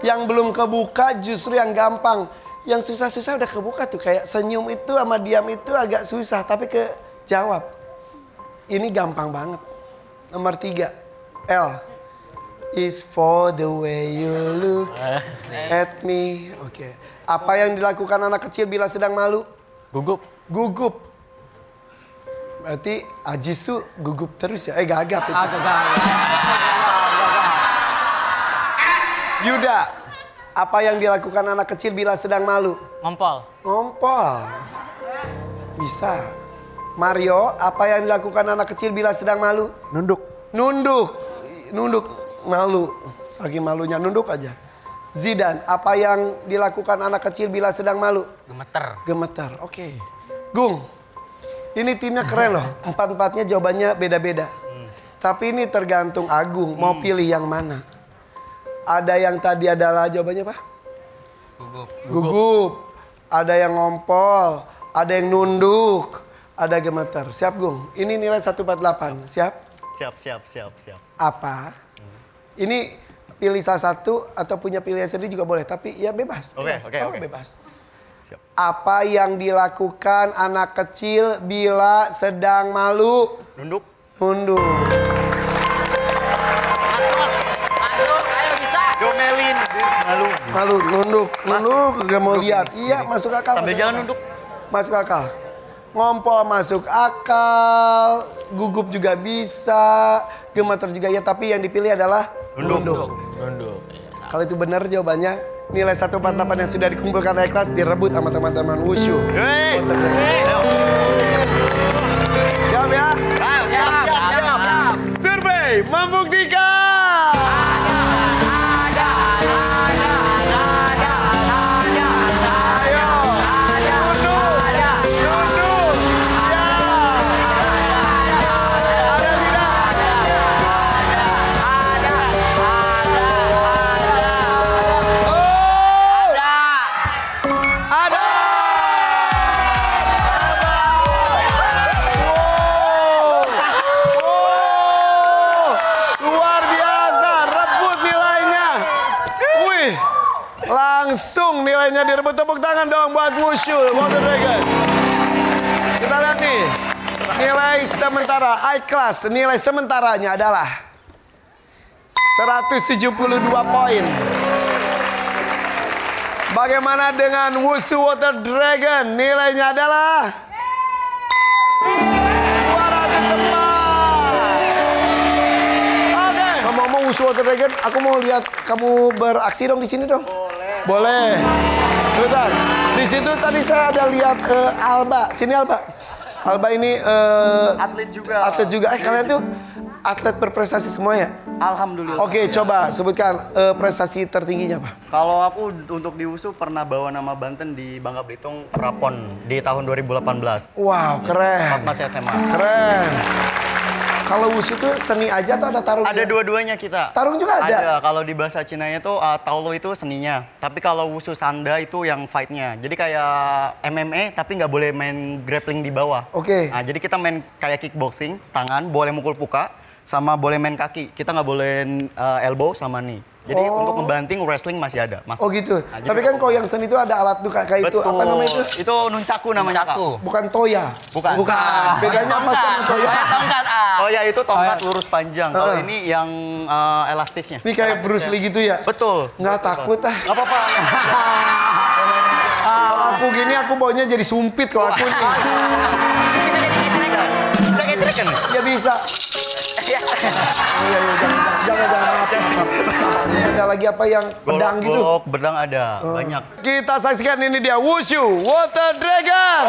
Yang belum kebuka justru yang gampang. Yang susah-susah udah kebuka tuh. Kayak senyum itu sama diam itu agak susah. Tapi ke jawab. Ini gampang banget. Nomor tiga. L. Is for the way you look at me. Oke. Apa yang dilakukan anak kecil bila sedang malu? Gugup. Gugup. Berarti Ajis tuh gugup terus ya? Eh gagap itu. Yuda, apa yang dilakukan anak kecil bila sedang malu? Ngompol. Ngompol. Bisa. Mario, apa yang dilakukan anak kecil bila sedang malu? Nunduk. Nunduk. Nunduk. Malu. Saking malunya nunduk aja. Zidan, apa yang dilakukan anak kecil bila sedang malu? Gemeter. Gemetar. Oke. Gung. Ini timnya keren loh. Empat-empatnya jawabannya beda-beda. Tapi ini tergantung Agung mau pilih yang mana. Ada yang tadi adalah jawabannya apa? Gugup. Gugup. Ada yang ngompol, ada yang nunduk, ada gemetar. Siap Gung? Ini nilai 148. Siap? Siap, siap, siap, siap. Apa? Ini pilih salah satu atau punya pilihan sendiri juga boleh. Tapi ya bebas. Oke, bebas. oke, Kamu oke. bebas. Siap. Apa yang dilakukan anak kecil bila sedang malu? Nunduk. Nunduk. Masuk, ayo bisa. Domelin. Malu. Malu, nunduk, nunduk, gak mau lihat. Iya, masuk akal. Sambil masuk jalan akal. nunduk. Masuk akal. Ngompol masuk akal, gugup juga bisa, gemeter juga ya. Tapi yang dipilih adalah nunduk. Nunduk. Kalau itu benar jawabannya, nilai 148 yang sudah dikumpulkan dari kelas direbut sama teman-teman Wushu. Ayo. Siap ya? Ayo, siap, siap, siap. Survei membuktikan. Nilainya direbut. Tepuk tangan dong buat Wushu, Water Dragon. Kita lihat nih, nilai sementara I-Class, nilai sementaranya adalah 172 poin. Bagaimana dengan Wushu Water Dragon? Nilainya adalah 200 tempat. Oke. Ngomong-ngomong Wushu Water Dragon, aku mau lihat kamu beraksi dong di sini dong. Boleh. Sebentar. Di situ tadi saya ada lihat eh, Alba. Sini Alba. Alba ini eh, Atlet juga. atlet juga. Eh kalian tuh atlet berprestasi semua ya? Alhamdulillah. Oke, coba sebutkan eh, prestasi tertingginya apa? Kalau aku untuk di USU pernah bawa nama Banten di Bangka Belitung Prapon di tahun 2018. Wow, keren. Pas masih SMA. Keren. Kalau wushu tuh seni aja atau ada tarung? Ada dua-duanya kita. Tarung juga ada? Ada. Kalau di bahasa Cinanya tuh uh, Taolo itu seninya. Tapi kalau Wushu Sanda itu yang fight-nya. Jadi kayak MMA tapi nggak boleh main grappling di bawah. Oke. Nah, jadi kita main kayak kickboxing, tangan boleh mukul puka, sama boleh main kaki. Kita nggak boleh uh, elbow sama knee. Jadi Oh. untuk ngebanting wrestling masih ada. Masuk. Oh gitu. Nah, Tapi kan kalau yang seni itu ada alat tuh kayak itu apa namanya itu? Itu nuncaku namanya Nunchaku. Kak. Bukan toya. Bukan. Bukan. Bedanya apa sama toya? Kayak tongkat ah. Oh ya itu tongkat lurus panjang. Kalau Heeh. ini yang uh, elastisnya. Ini kayak Bruce Lee gitu ya? Betul. Nggak takut ah. Gak apa-apa. Kalau aku gini aku baunya jadi sumpit kalau aku nih. Bisa jadi kan? Bisa kayak kan? Ya bisa. Iya, iya, jangan, jangan, maaf. Ini Ada lagi apa yang pedang Golok- gitu? golok, bedang ada. Banyak. Kita saksikan ini dia Wushu Water Dragon.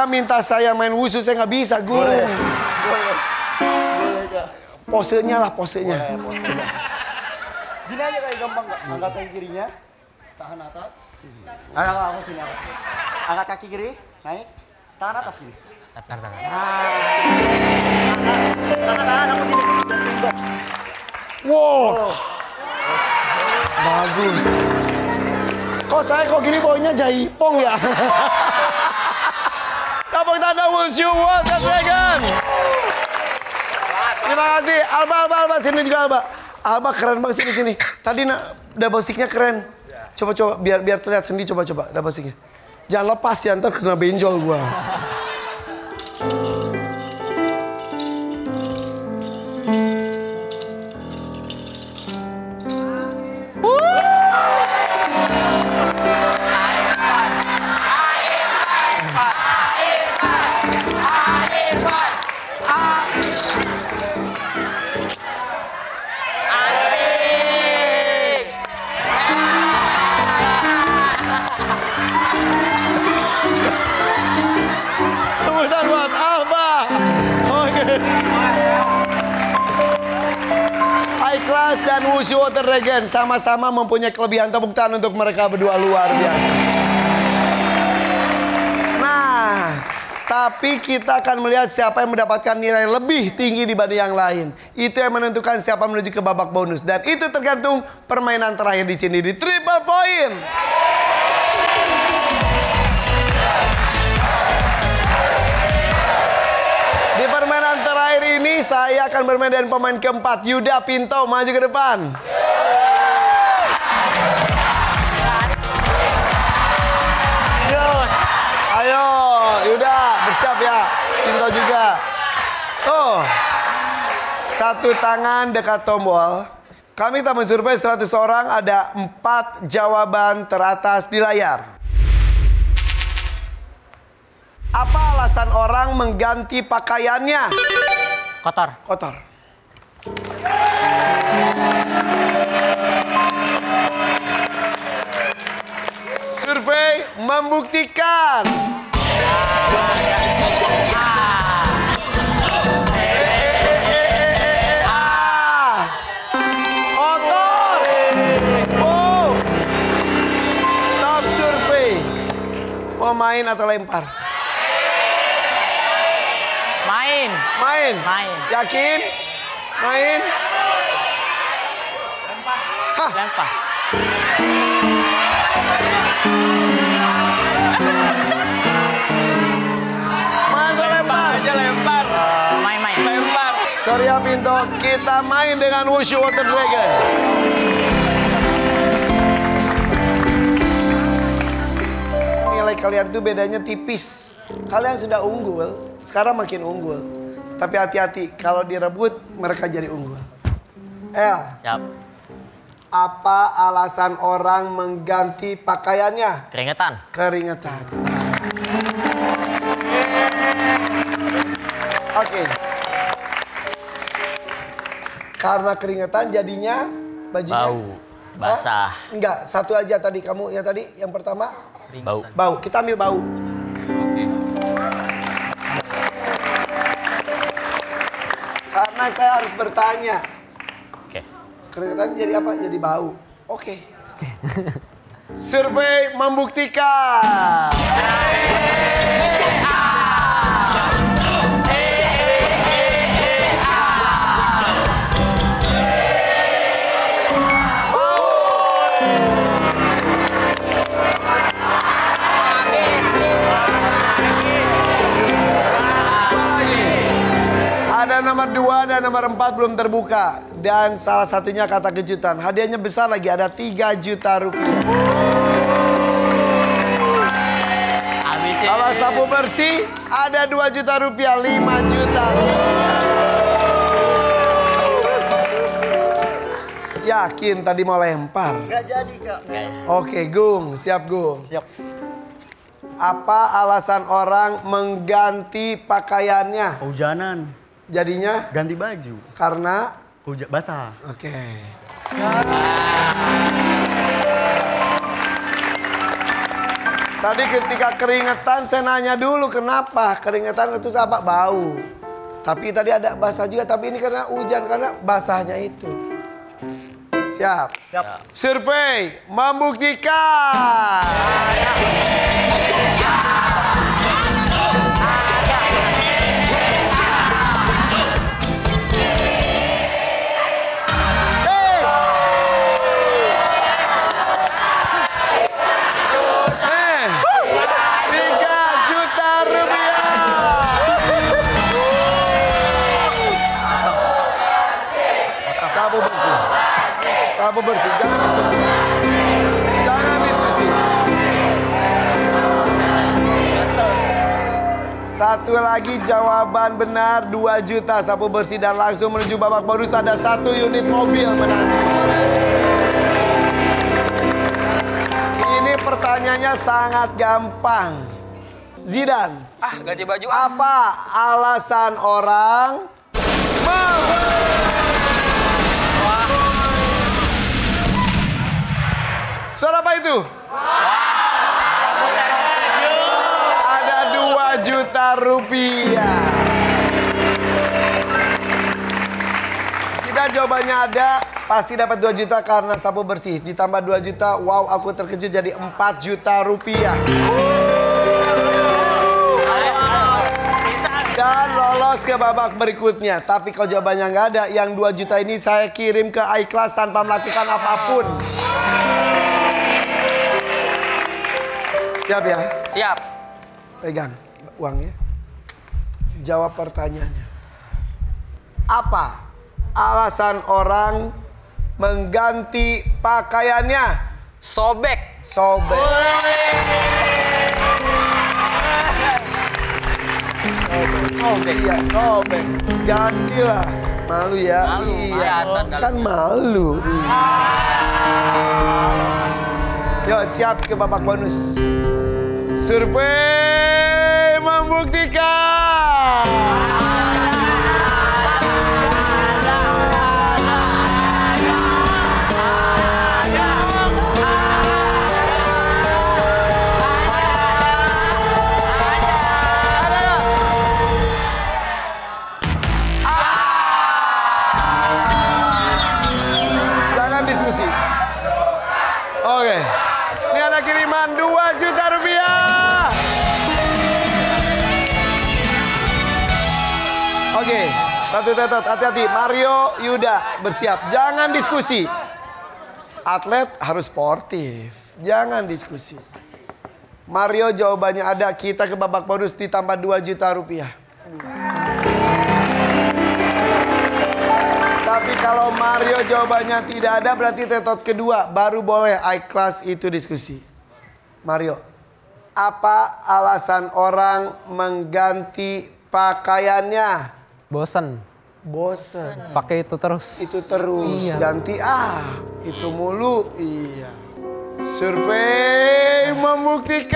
Mereka minta saya main wushu, saya nggak bisa Gung. Posenya lah posenya. Gini aja kayak gampang nggak? Angkat kaki kirinya, tahan atas. Angkat aku sini, aku sini. Angkat kaki kiri, naik, tahan atas gini. Tahan, tahan. Tahan, tahan, aku gini. Wow. Bagus. Kok saya kok gini baunya jaipong ya? Tepuk tanda Wushu Water Dragon. Terima kasih. Alba, Alba, Alba. Sini juga Alba. Alba keren banget sini sini. Tadi nak double sticknya keren. Coba coba biar biar terlihat sendiri coba coba double sticknya. Jangan lepas ya ntar kena benjol gua. Wushu Water Dragon sama-sama mempunyai kelebihan tepuk tangan untuk mereka berdua luar biasa. Nah, tapi kita akan melihat siapa yang mendapatkan nilai lebih tinggi dibanding yang lain. Itu yang menentukan siapa menuju ke babak bonus dan itu tergantung permainan terakhir di sini di triple point. Ini saya akan bermain dengan pemain keempat. Yuda Pinto maju ke depan. Ayo, Yuda bersiap ya. Pinto juga. Oh, satu tangan dekat tombol. Kami tak mensurvei 100 orang, ada empat jawaban teratas di layar. Apa alasan orang mengganti pakaiannya? Kotor. Kotor. Survei membuktikan. Ah. Kotor. Oh. Pemain atau lempar? Main. Main. Main. Yakin? Main. Lempar. Main atau lempar? lempar. Eh, Main-main. Lempar. Sorry ya Pinto, kita main dengan Wushu Water Dragon. Nilai kalian tuh bedanya tipis. Kalian sudah unggul, sekarang makin unggul. Tapi hati-hati, kalau direbut mereka jadi unggul. El, Siap. apa alasan orang mengganti pakaiannya? Keringetan. Keringetan. Oke. Karena keringetan jadinya bajunya Bau. Basah. Enggak, satu aja tadi kamu yang tadi yang pertama Bau. bau. Kita ambil bau. Karena saya harus bertanya, Oke. keringetan jadi apa? Jadi bau. Oke. Survei membuktikan. Nomor 2 dan nomor 4 belum terbuka. Dan salah satunya kata kejutan. Hadiahnya besar lagi, ada 3 juta rupiah. Habisin. Kalau sapu bersih, ada 2 juta rupiah, 5 juta Yakin tadi mau lempar? Gak jadi kak. Oke, Gung. Siap, Gung. Siap. Apa alasan orang mengganti pakaiannya? Hujanan. Jadinya Ganti baju. karena... Hujan basah. Oke. Tadi ketika keringetan saya nanya dulu kenapa keringetan itu apa bau. Tapi tadi ada basah juga tapi ini karena hujan karena basahnya itu. Siap. Siap. Survei membuktikan. Eh, Satu lagi jawaban benar 2 juta sapu bersih dan langsung menuju babak bonus ada satu unit mobil menanti. Ini pertanyaannya sangat gampang. Zidan, Ah, ganti baju. apa alasan orang mau Suara apa itu? Ada 2 juta rupiah. Tidak jawabannya ada, pasti dapat 2 juta karena sapu bersih. Ditambah 2 juta, wow aku terkejut jadi 4 juta rupiah. Dan lolos ke babak berikutnya. Tapi kalau jawabannya nggak ada, yang 2 juta ini saya kirim ke iClass tanpa melakukan apa pun. Siap ya? Siap. Pegang uangnya. Jawab pertanyaannya. Apa alasan orang mengganti pakaiannya? Sobek. Sobek. Sobek. Iya, sobek. Gantilah. Malu ya? Malu, iya. Kan malu. Iya. Yuk, siap ke babak bonus. Survei membuktikan. Satu tetot, hati-hati. Mario, Yuda, bersiap. Jangan diskusi. Atlet harus sportif. Jangan diskusi. Mario jawabannya ada, kita ke babak bonus ditambah 2 juta rupiah. Tapi kalau Mario jawabannya tidak ada berarti tetot kedua baru boleh iClass itu diskusi. Mario, apa alasan orang mengganti pakaiannya? Bosen. Bosen. Pakai itu terus. Itu terus Iya. ganti ah, itu mulu. Iya. Survei membuktikan.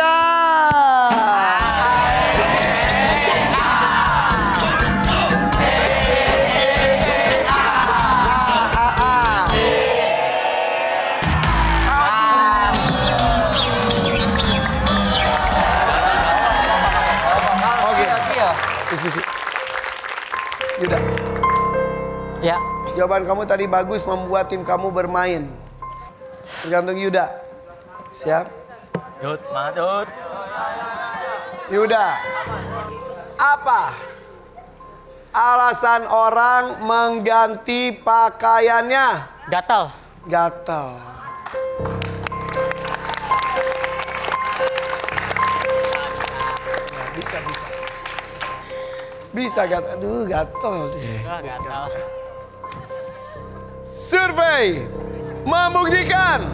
Jawaban kamu tadi bagus membuat tim kamu bermain. Tergantung Yuda. Siap? Yud, semangat Yud. Yuda, apa alasan orang mengganti pakaiannya? Gatal. Gatal. Ya, bisa, bisa. Bisa gatal. Aduh, gatal deh. Gatal. Survei membuktikan.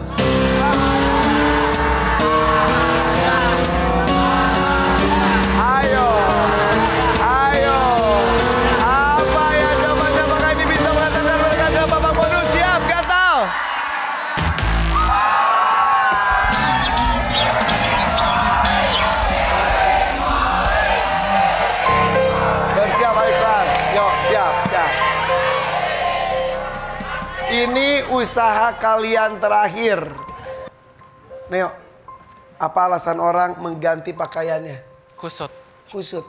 Usaha kalian terakhir. Neo, apa alasan orang mengganti pakaiannya? Kusut. Kusut.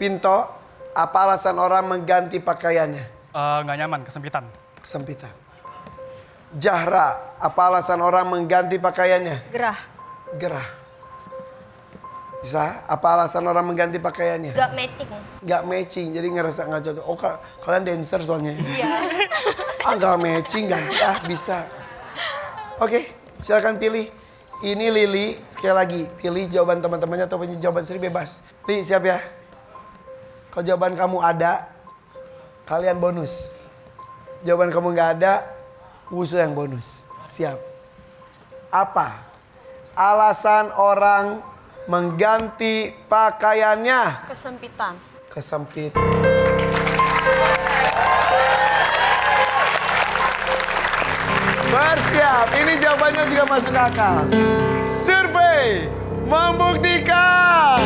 Pinto, apa alasan orang mengganti pakaiannya? Eh, nggak nyaman, kesempitan. Kesempitan. Jahra, apa alasan orang mengganti pakaiannya? Gerah. Gerah. Bisa, apa alasan orang mengganti pakaiannya? Gak matching. Gak matching, jadi ngerasa nggak cocok. Oh, ka- kalian dancer soalnya. Iya. ah, gak matching, gak ah, bisa. Oke, silakan pilih. Ini Lili, sekali lagi, pilih jawaban teman-temannya atau punya jawaban sendiri bebas. Li, siap ya? Kalau jawaban kamu ada, kalian bonus. Jawaban kamu nggak ada, Wusu yang bonus. Siap. Apa alasan orang mengganti pakaiannya? Kesempitan. Kesempit. Bersiap, ini jawabannya juga masuk akal. Survei membuktikan.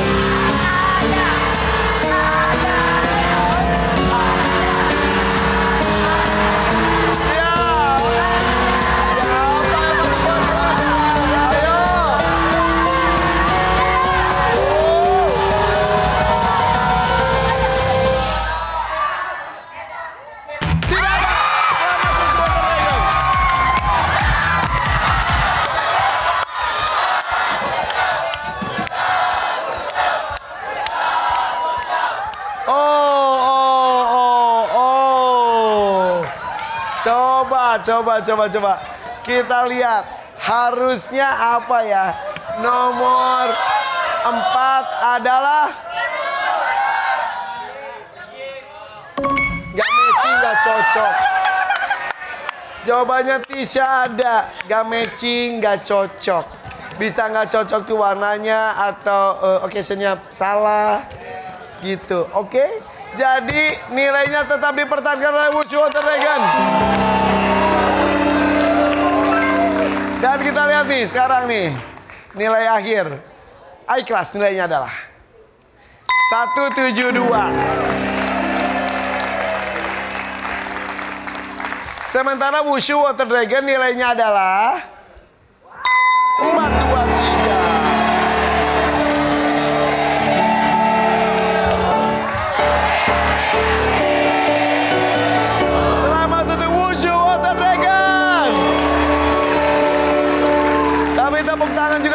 Coba, coba, coba. Kita lihat harusnya apa ya? Nomor empat adalah Gak matching, gak cocok. Jawabannya Tisha ada, gak matching, gak cocok. Bisa nggak cocok tuh warnanya atau eh, occasionnya salah gitu. Oke? Jadi nilainya tetap dipertahankan oleh Water Dragon. Dan kita lihat nih sekarang nih nilai akhir. I class nilainya adalah 172. Sementara Wushu Water Dragon nilainya adalah 423.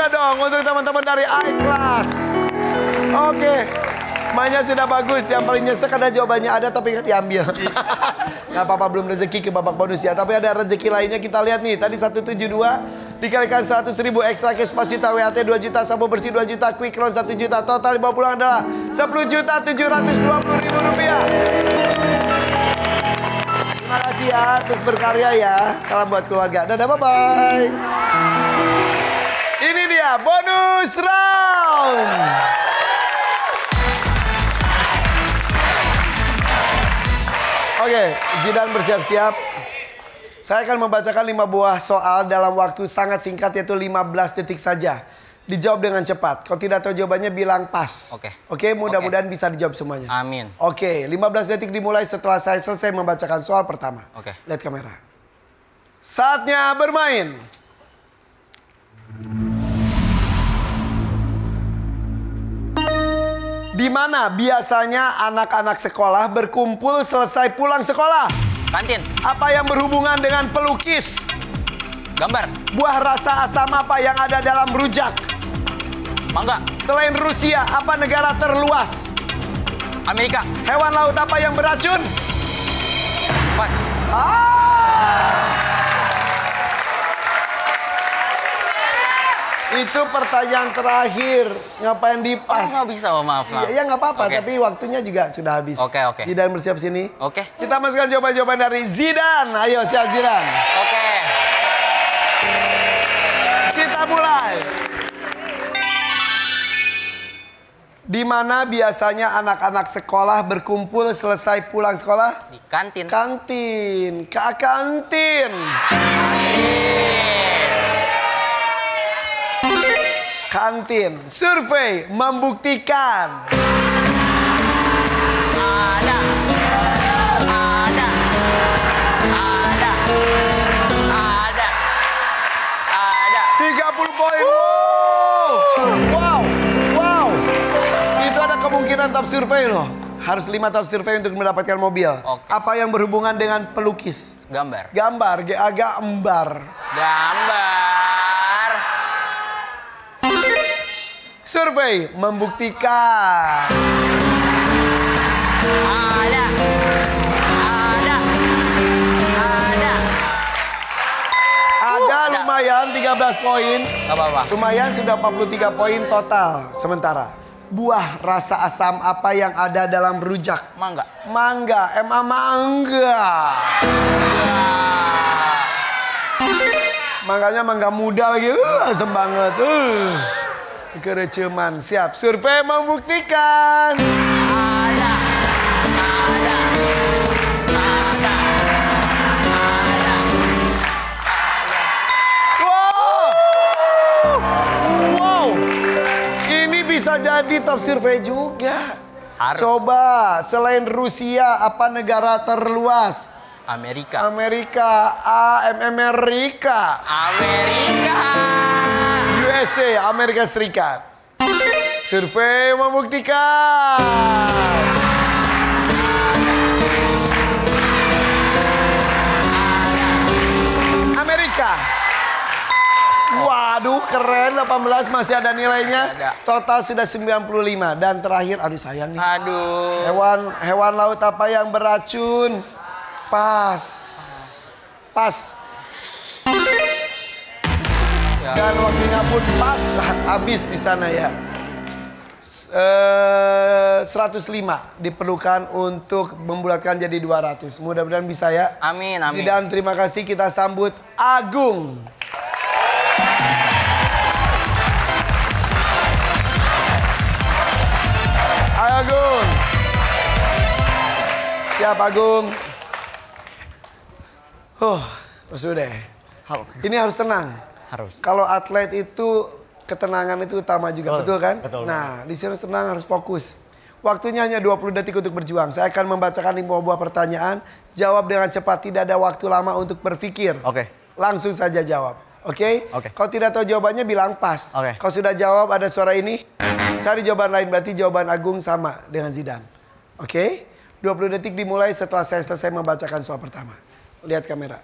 Juga dong untuk teman-teman dari iClass. Oke. Mainnya sudah bagus, yang paling nyesek ada jawabannya ada tapi nggak diambil. Nggak apa-apa belum rezeki ke babak bonus ya, tapi ada rezeki lainnya kita lihat nih. Tadi 172 dikalikan 100 ribu ekstra cash 4 juta, WHT 2 juta, sabu bersih 2 juta, quick loan 1 juta, total dibawa pulang adalah 10 juta 720 ribu rupiah. Terima kasih ya, terus berkarya ya. Salam buat keluarga. Dadah, bye-bye. Ini dia bonus round. Oke, Zidan bersiap-siap. Saya akan membacakan lima buah soal dalam waktu sangat singkat yaitu 15 detik saja. Dijawab dengan cepat. Kalau tidak tahu jawabannya bilang pas. Oke. Oke, mudah-mudahan bisa dijawab semuanya. Amin. Oke, 15 detik dimulai setelah saya selesai membacakan soal pertama. Oke. Lihat kamera. Saatnya bermain. Di mana biasanya anak-anak sekolah berkumpul selesai pulang sekolah? Kantin. Apa yang berhubungan dengan pelukis? Gambar. Buah rasa asam apa yang ada dalam rujak? Mangga. Selain Rusia, apa negara terluas? Amerika. Hewan laut apa yang beracun? Pas. Itu pertanyaan terakhir. Ngapain Oh, dipas? nggak bisa. Oh, maaf, maaf. Iya, ya nggak apa-apa, Oke. tapi waktunya juga sudah habis. Oke, oke. Zidan bersiap sini. Oke. Kita masukkan jawaban-jawaban dari Zidan. Ayo, siap Zidan. Oke. Kita mulai. Di mana biasanya anak-anak sekolah berkumpul selesai pulang sekolah? Di kantin. Kantin. Ke kantin. Kantin. Survei membuktikan. Ada. Ada. Ada. Ada. Ada. 30 poin. Wow. Wow. Wow. Itu ada kemungkinan top survei loh. Harus 5 top survei untuk mendapatkan mobil. Oke. Apa yang berhubungan dengan pelukis? Gambar. Gambar, agak embar. Gambar. Survei membuktikan. Ada. Ada. Ada. Ada lumayan 13 poin. Apa-apa. Lumayan sudah 43 poin total. Sementara buah rasa asam apa yang ada dalam rujak? Mangga. Mangga, emang mangga. Mangganya mangga muda lagi, uh, asam banget. Uh. Kereceman, siap. Survei membuktikan. Ada. Ada. Ada. Wow! Wow! Ini bisa jadi top survei juga. Harus. Coba, selain Rusia, apa negara terluas? Amerika. Amerika, AM Amerika, Amerika. USA, Amerika Serikat. Survei membuktikan. Amerika. Waduh, keren 18 masih ada nilainya. Ada. Total sudah 95 dan terakhir aduh sayang nih. Aduh. Hewan hewan laut apa yang beracun? Pas. Pas. Ya. Dan waktunya pun pas habis di sana ya. S- eh, 105 diperlukan untuk membulatkan jadi 200. Mudah-mudahan bisa ya. Amin, amin. Zidan terima kasih kita sambut Agung. Hai Agung. Siap Agung. Huh, sudah. Halo. Ini harus tenang. Harus. Kalau atlet itu ketenangan itu utama juga, betul, Betul, kan? betul. Nah, di sini harus tenang, harus fokus. Waktunya hanya 20 detik untuk berjuang. Saya akan membacakan lima buah pertanyaan. Jawab dengan cepat, tidak ada waktu lama untuk berpikir. Oke. Langsung saja jawab. Oke? Oke. Kalau tidak tahu jawabannya bilang pas. Oke. Kalau sudah jawab ada suara ini, cari jawaban lain berarti jawaban Agung sama dengan Zidan. Oke? 20 detik dimulai setelah saya selesai membacakan soal pertama. Lihat kamera.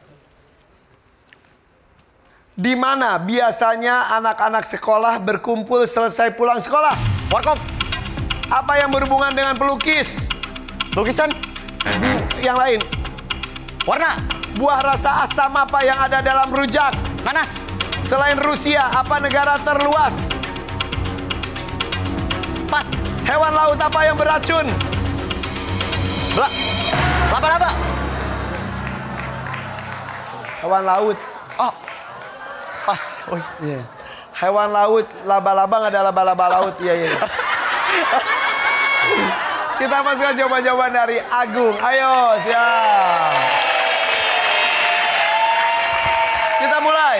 Di mana biasanya anak-anak sekolah berkumpul selesai pulang sekolah? Warkop. Apa yang berhubungan dengan pelukis? Lukisan. Yang lain, Warna. buah rasa asam apa yang ada dalam rujak? Nanas. Selain Rusia, apa negara terluas? Pas. Hewan laut apa yang beracun? Bela. Laba-laba. Hewan laut. Oh. Pas. Oh, Iya. Hewan laut, laba-laba nggak ada laba-laba laut. Iya, iya. Kita masukkan jawaban-jawaban dari Agung. Ayo, siap. Kita mulai.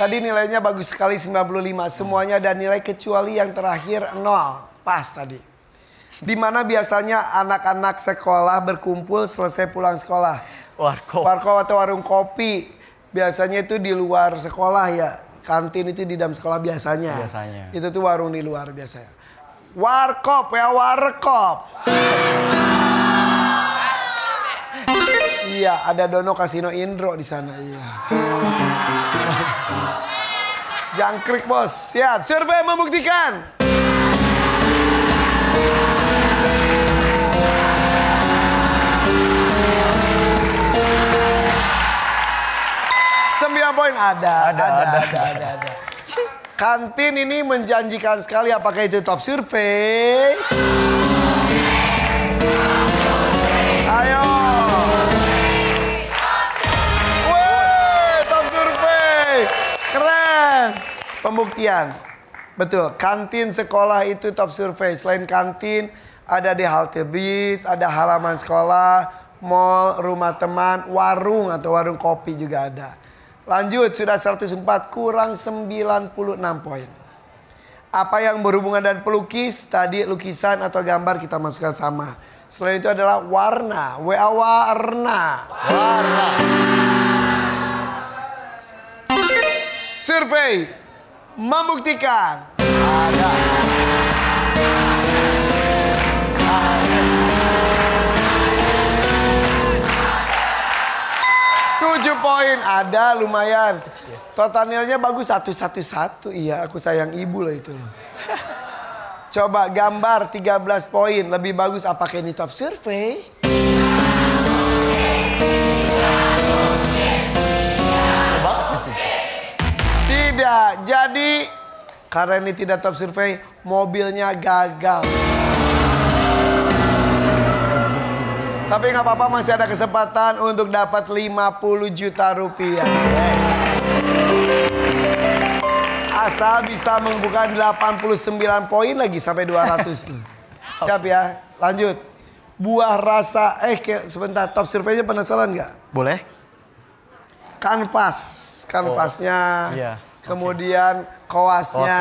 Tadi nilainya bagus sekali 95. Semuanya ada nilai kecuali yang terakhir 0. Pas tadi. Di mana biasanya anak-anak sekolah berkumpul selesai pulang sekolah? Warkop. Warkop atau warung kopi. Biasanya itu di luar sekolah ya. Kantin itu di dalam sekolah biasanya. Biasanya. Itu tuh warung di luar biasanya. Warkop ya warkop. Iya, ada Dono Kasino Indro di sana. Iya. Jangkrik bos, siap. Survei membuktikan. Sembilan poin ada, ada, ada, ada, ada, ada. Kantin ini menjanjikan sekali. Apakah itu top survei? Ayo. Wih, top survei. Keren. Pembuktian. Betul, kantin sekolah itu top survei. Selain kantin, ada di halte bis, ada halaman sekolah, mall, rumah teman, warung atau warung kopi juga ada. Lanjut, sudah 104 kurang 96 poin. Apa yang berhubungan dengan pelukis, tadi lukisan atau gambar kita masukkan sama. Selain itu adalah warna, wa warna. Warna. Survei membuktikan Ada. Tujuh poin ada lumayan. Total nilainya bagus satu satu satu. Iya, aku sayang ibu lah itu. Coba gambar 13 poin lebih bagus apakah ini top survei? Tidak. Jadi karena ini tidak top survei, mobilnya gagal. Tapi nggak apa-apa masih ada kesempatan untuk dapat 50 juta rupiah. Asal bisa membuka 89 poin lagi sampai 200 tuh. Siap ya, lanjut. Buah rasa, eh sebentar top surveinya penasaran nggak? Boleh? Kanvas, kanvasnya. iya. Kemudian koasnya,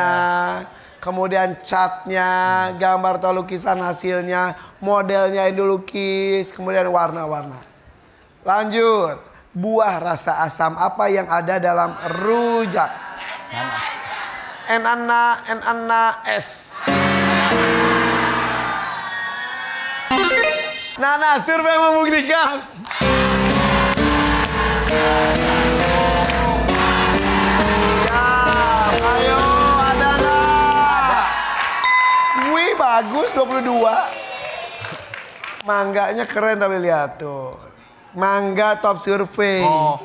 kemudian catnya, gambar atau lukisan hasilnya, modelnya yang dilukis, kemudian warna-warna. Lanjut, buah rasa asam apa yang ada dalam rujak? Nanas. Enana, enana S. Nana, survei membuktikan. Bagus 22. Mangganya keren tapi lihat tuh. Mangga top survei. Oh.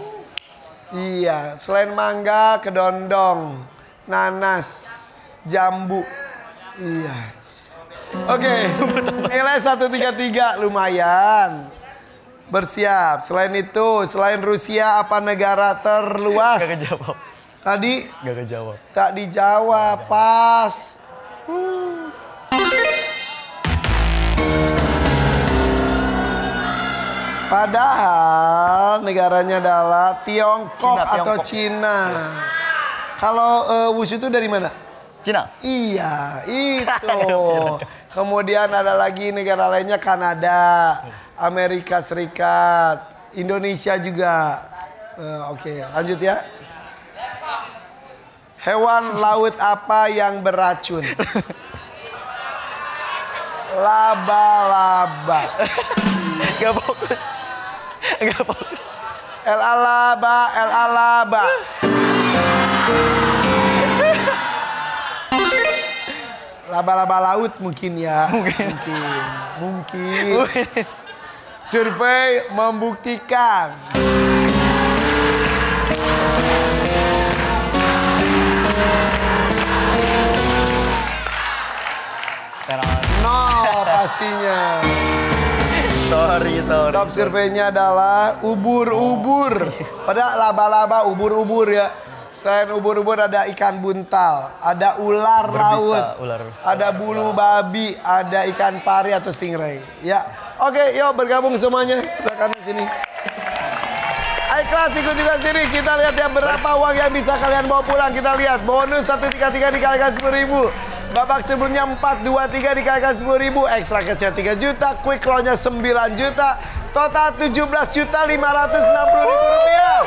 Iya, selain mangga, kedondong, nanas, jambu. Iya. Oke, nilai 133 lumayan. Bersiap. Selain itu, selain Rusia apa negara terluas? Gak kejawab. Tadi Gak kejawab. tak dijawab, pas. Padahal negaranya adalah Tiongkok Cina, atau. Cina. Kalau eh, wushu itu dari mana? Cina. Iya, itu. Kemudian ada lagi negara lainnya Kanada, Amerika Serikat, Indonesia juga. Eh, Oke, lanjut ya. Hewan laut apa yang beracun? Laba-laba. Gak fokus. Gak fokus. El alaba, el alaba. Laba-laba laut mungkin ya. Mungkin. Mungkin. Survei membuktikan. Tenang. Pastinya. Sorry, sorry. Top surveinya adalah ubur-ubur. Pada laba-laba, ubur-ubur ya. Selain ubur-ubur ada ikan buntal, ada ular Berbisa, laut, ular. ada bulu babi, ada ikan pari atau stingray. Ya, oke, yuk bergabung semuanya. Silakan di sini. Ayo kelas ikut juga sini. Kita lihat ya berapa uang yang bisa kalian bawa pulang. Kita lihat bonus 133 dikalikan 10 ribu. Babak sebelumnya 423 dikalikan 10 ribu. Ekstra cashnya 3 juta. Quick roll-nya 9 juta. Total 17 juta 560 ribu rupiah.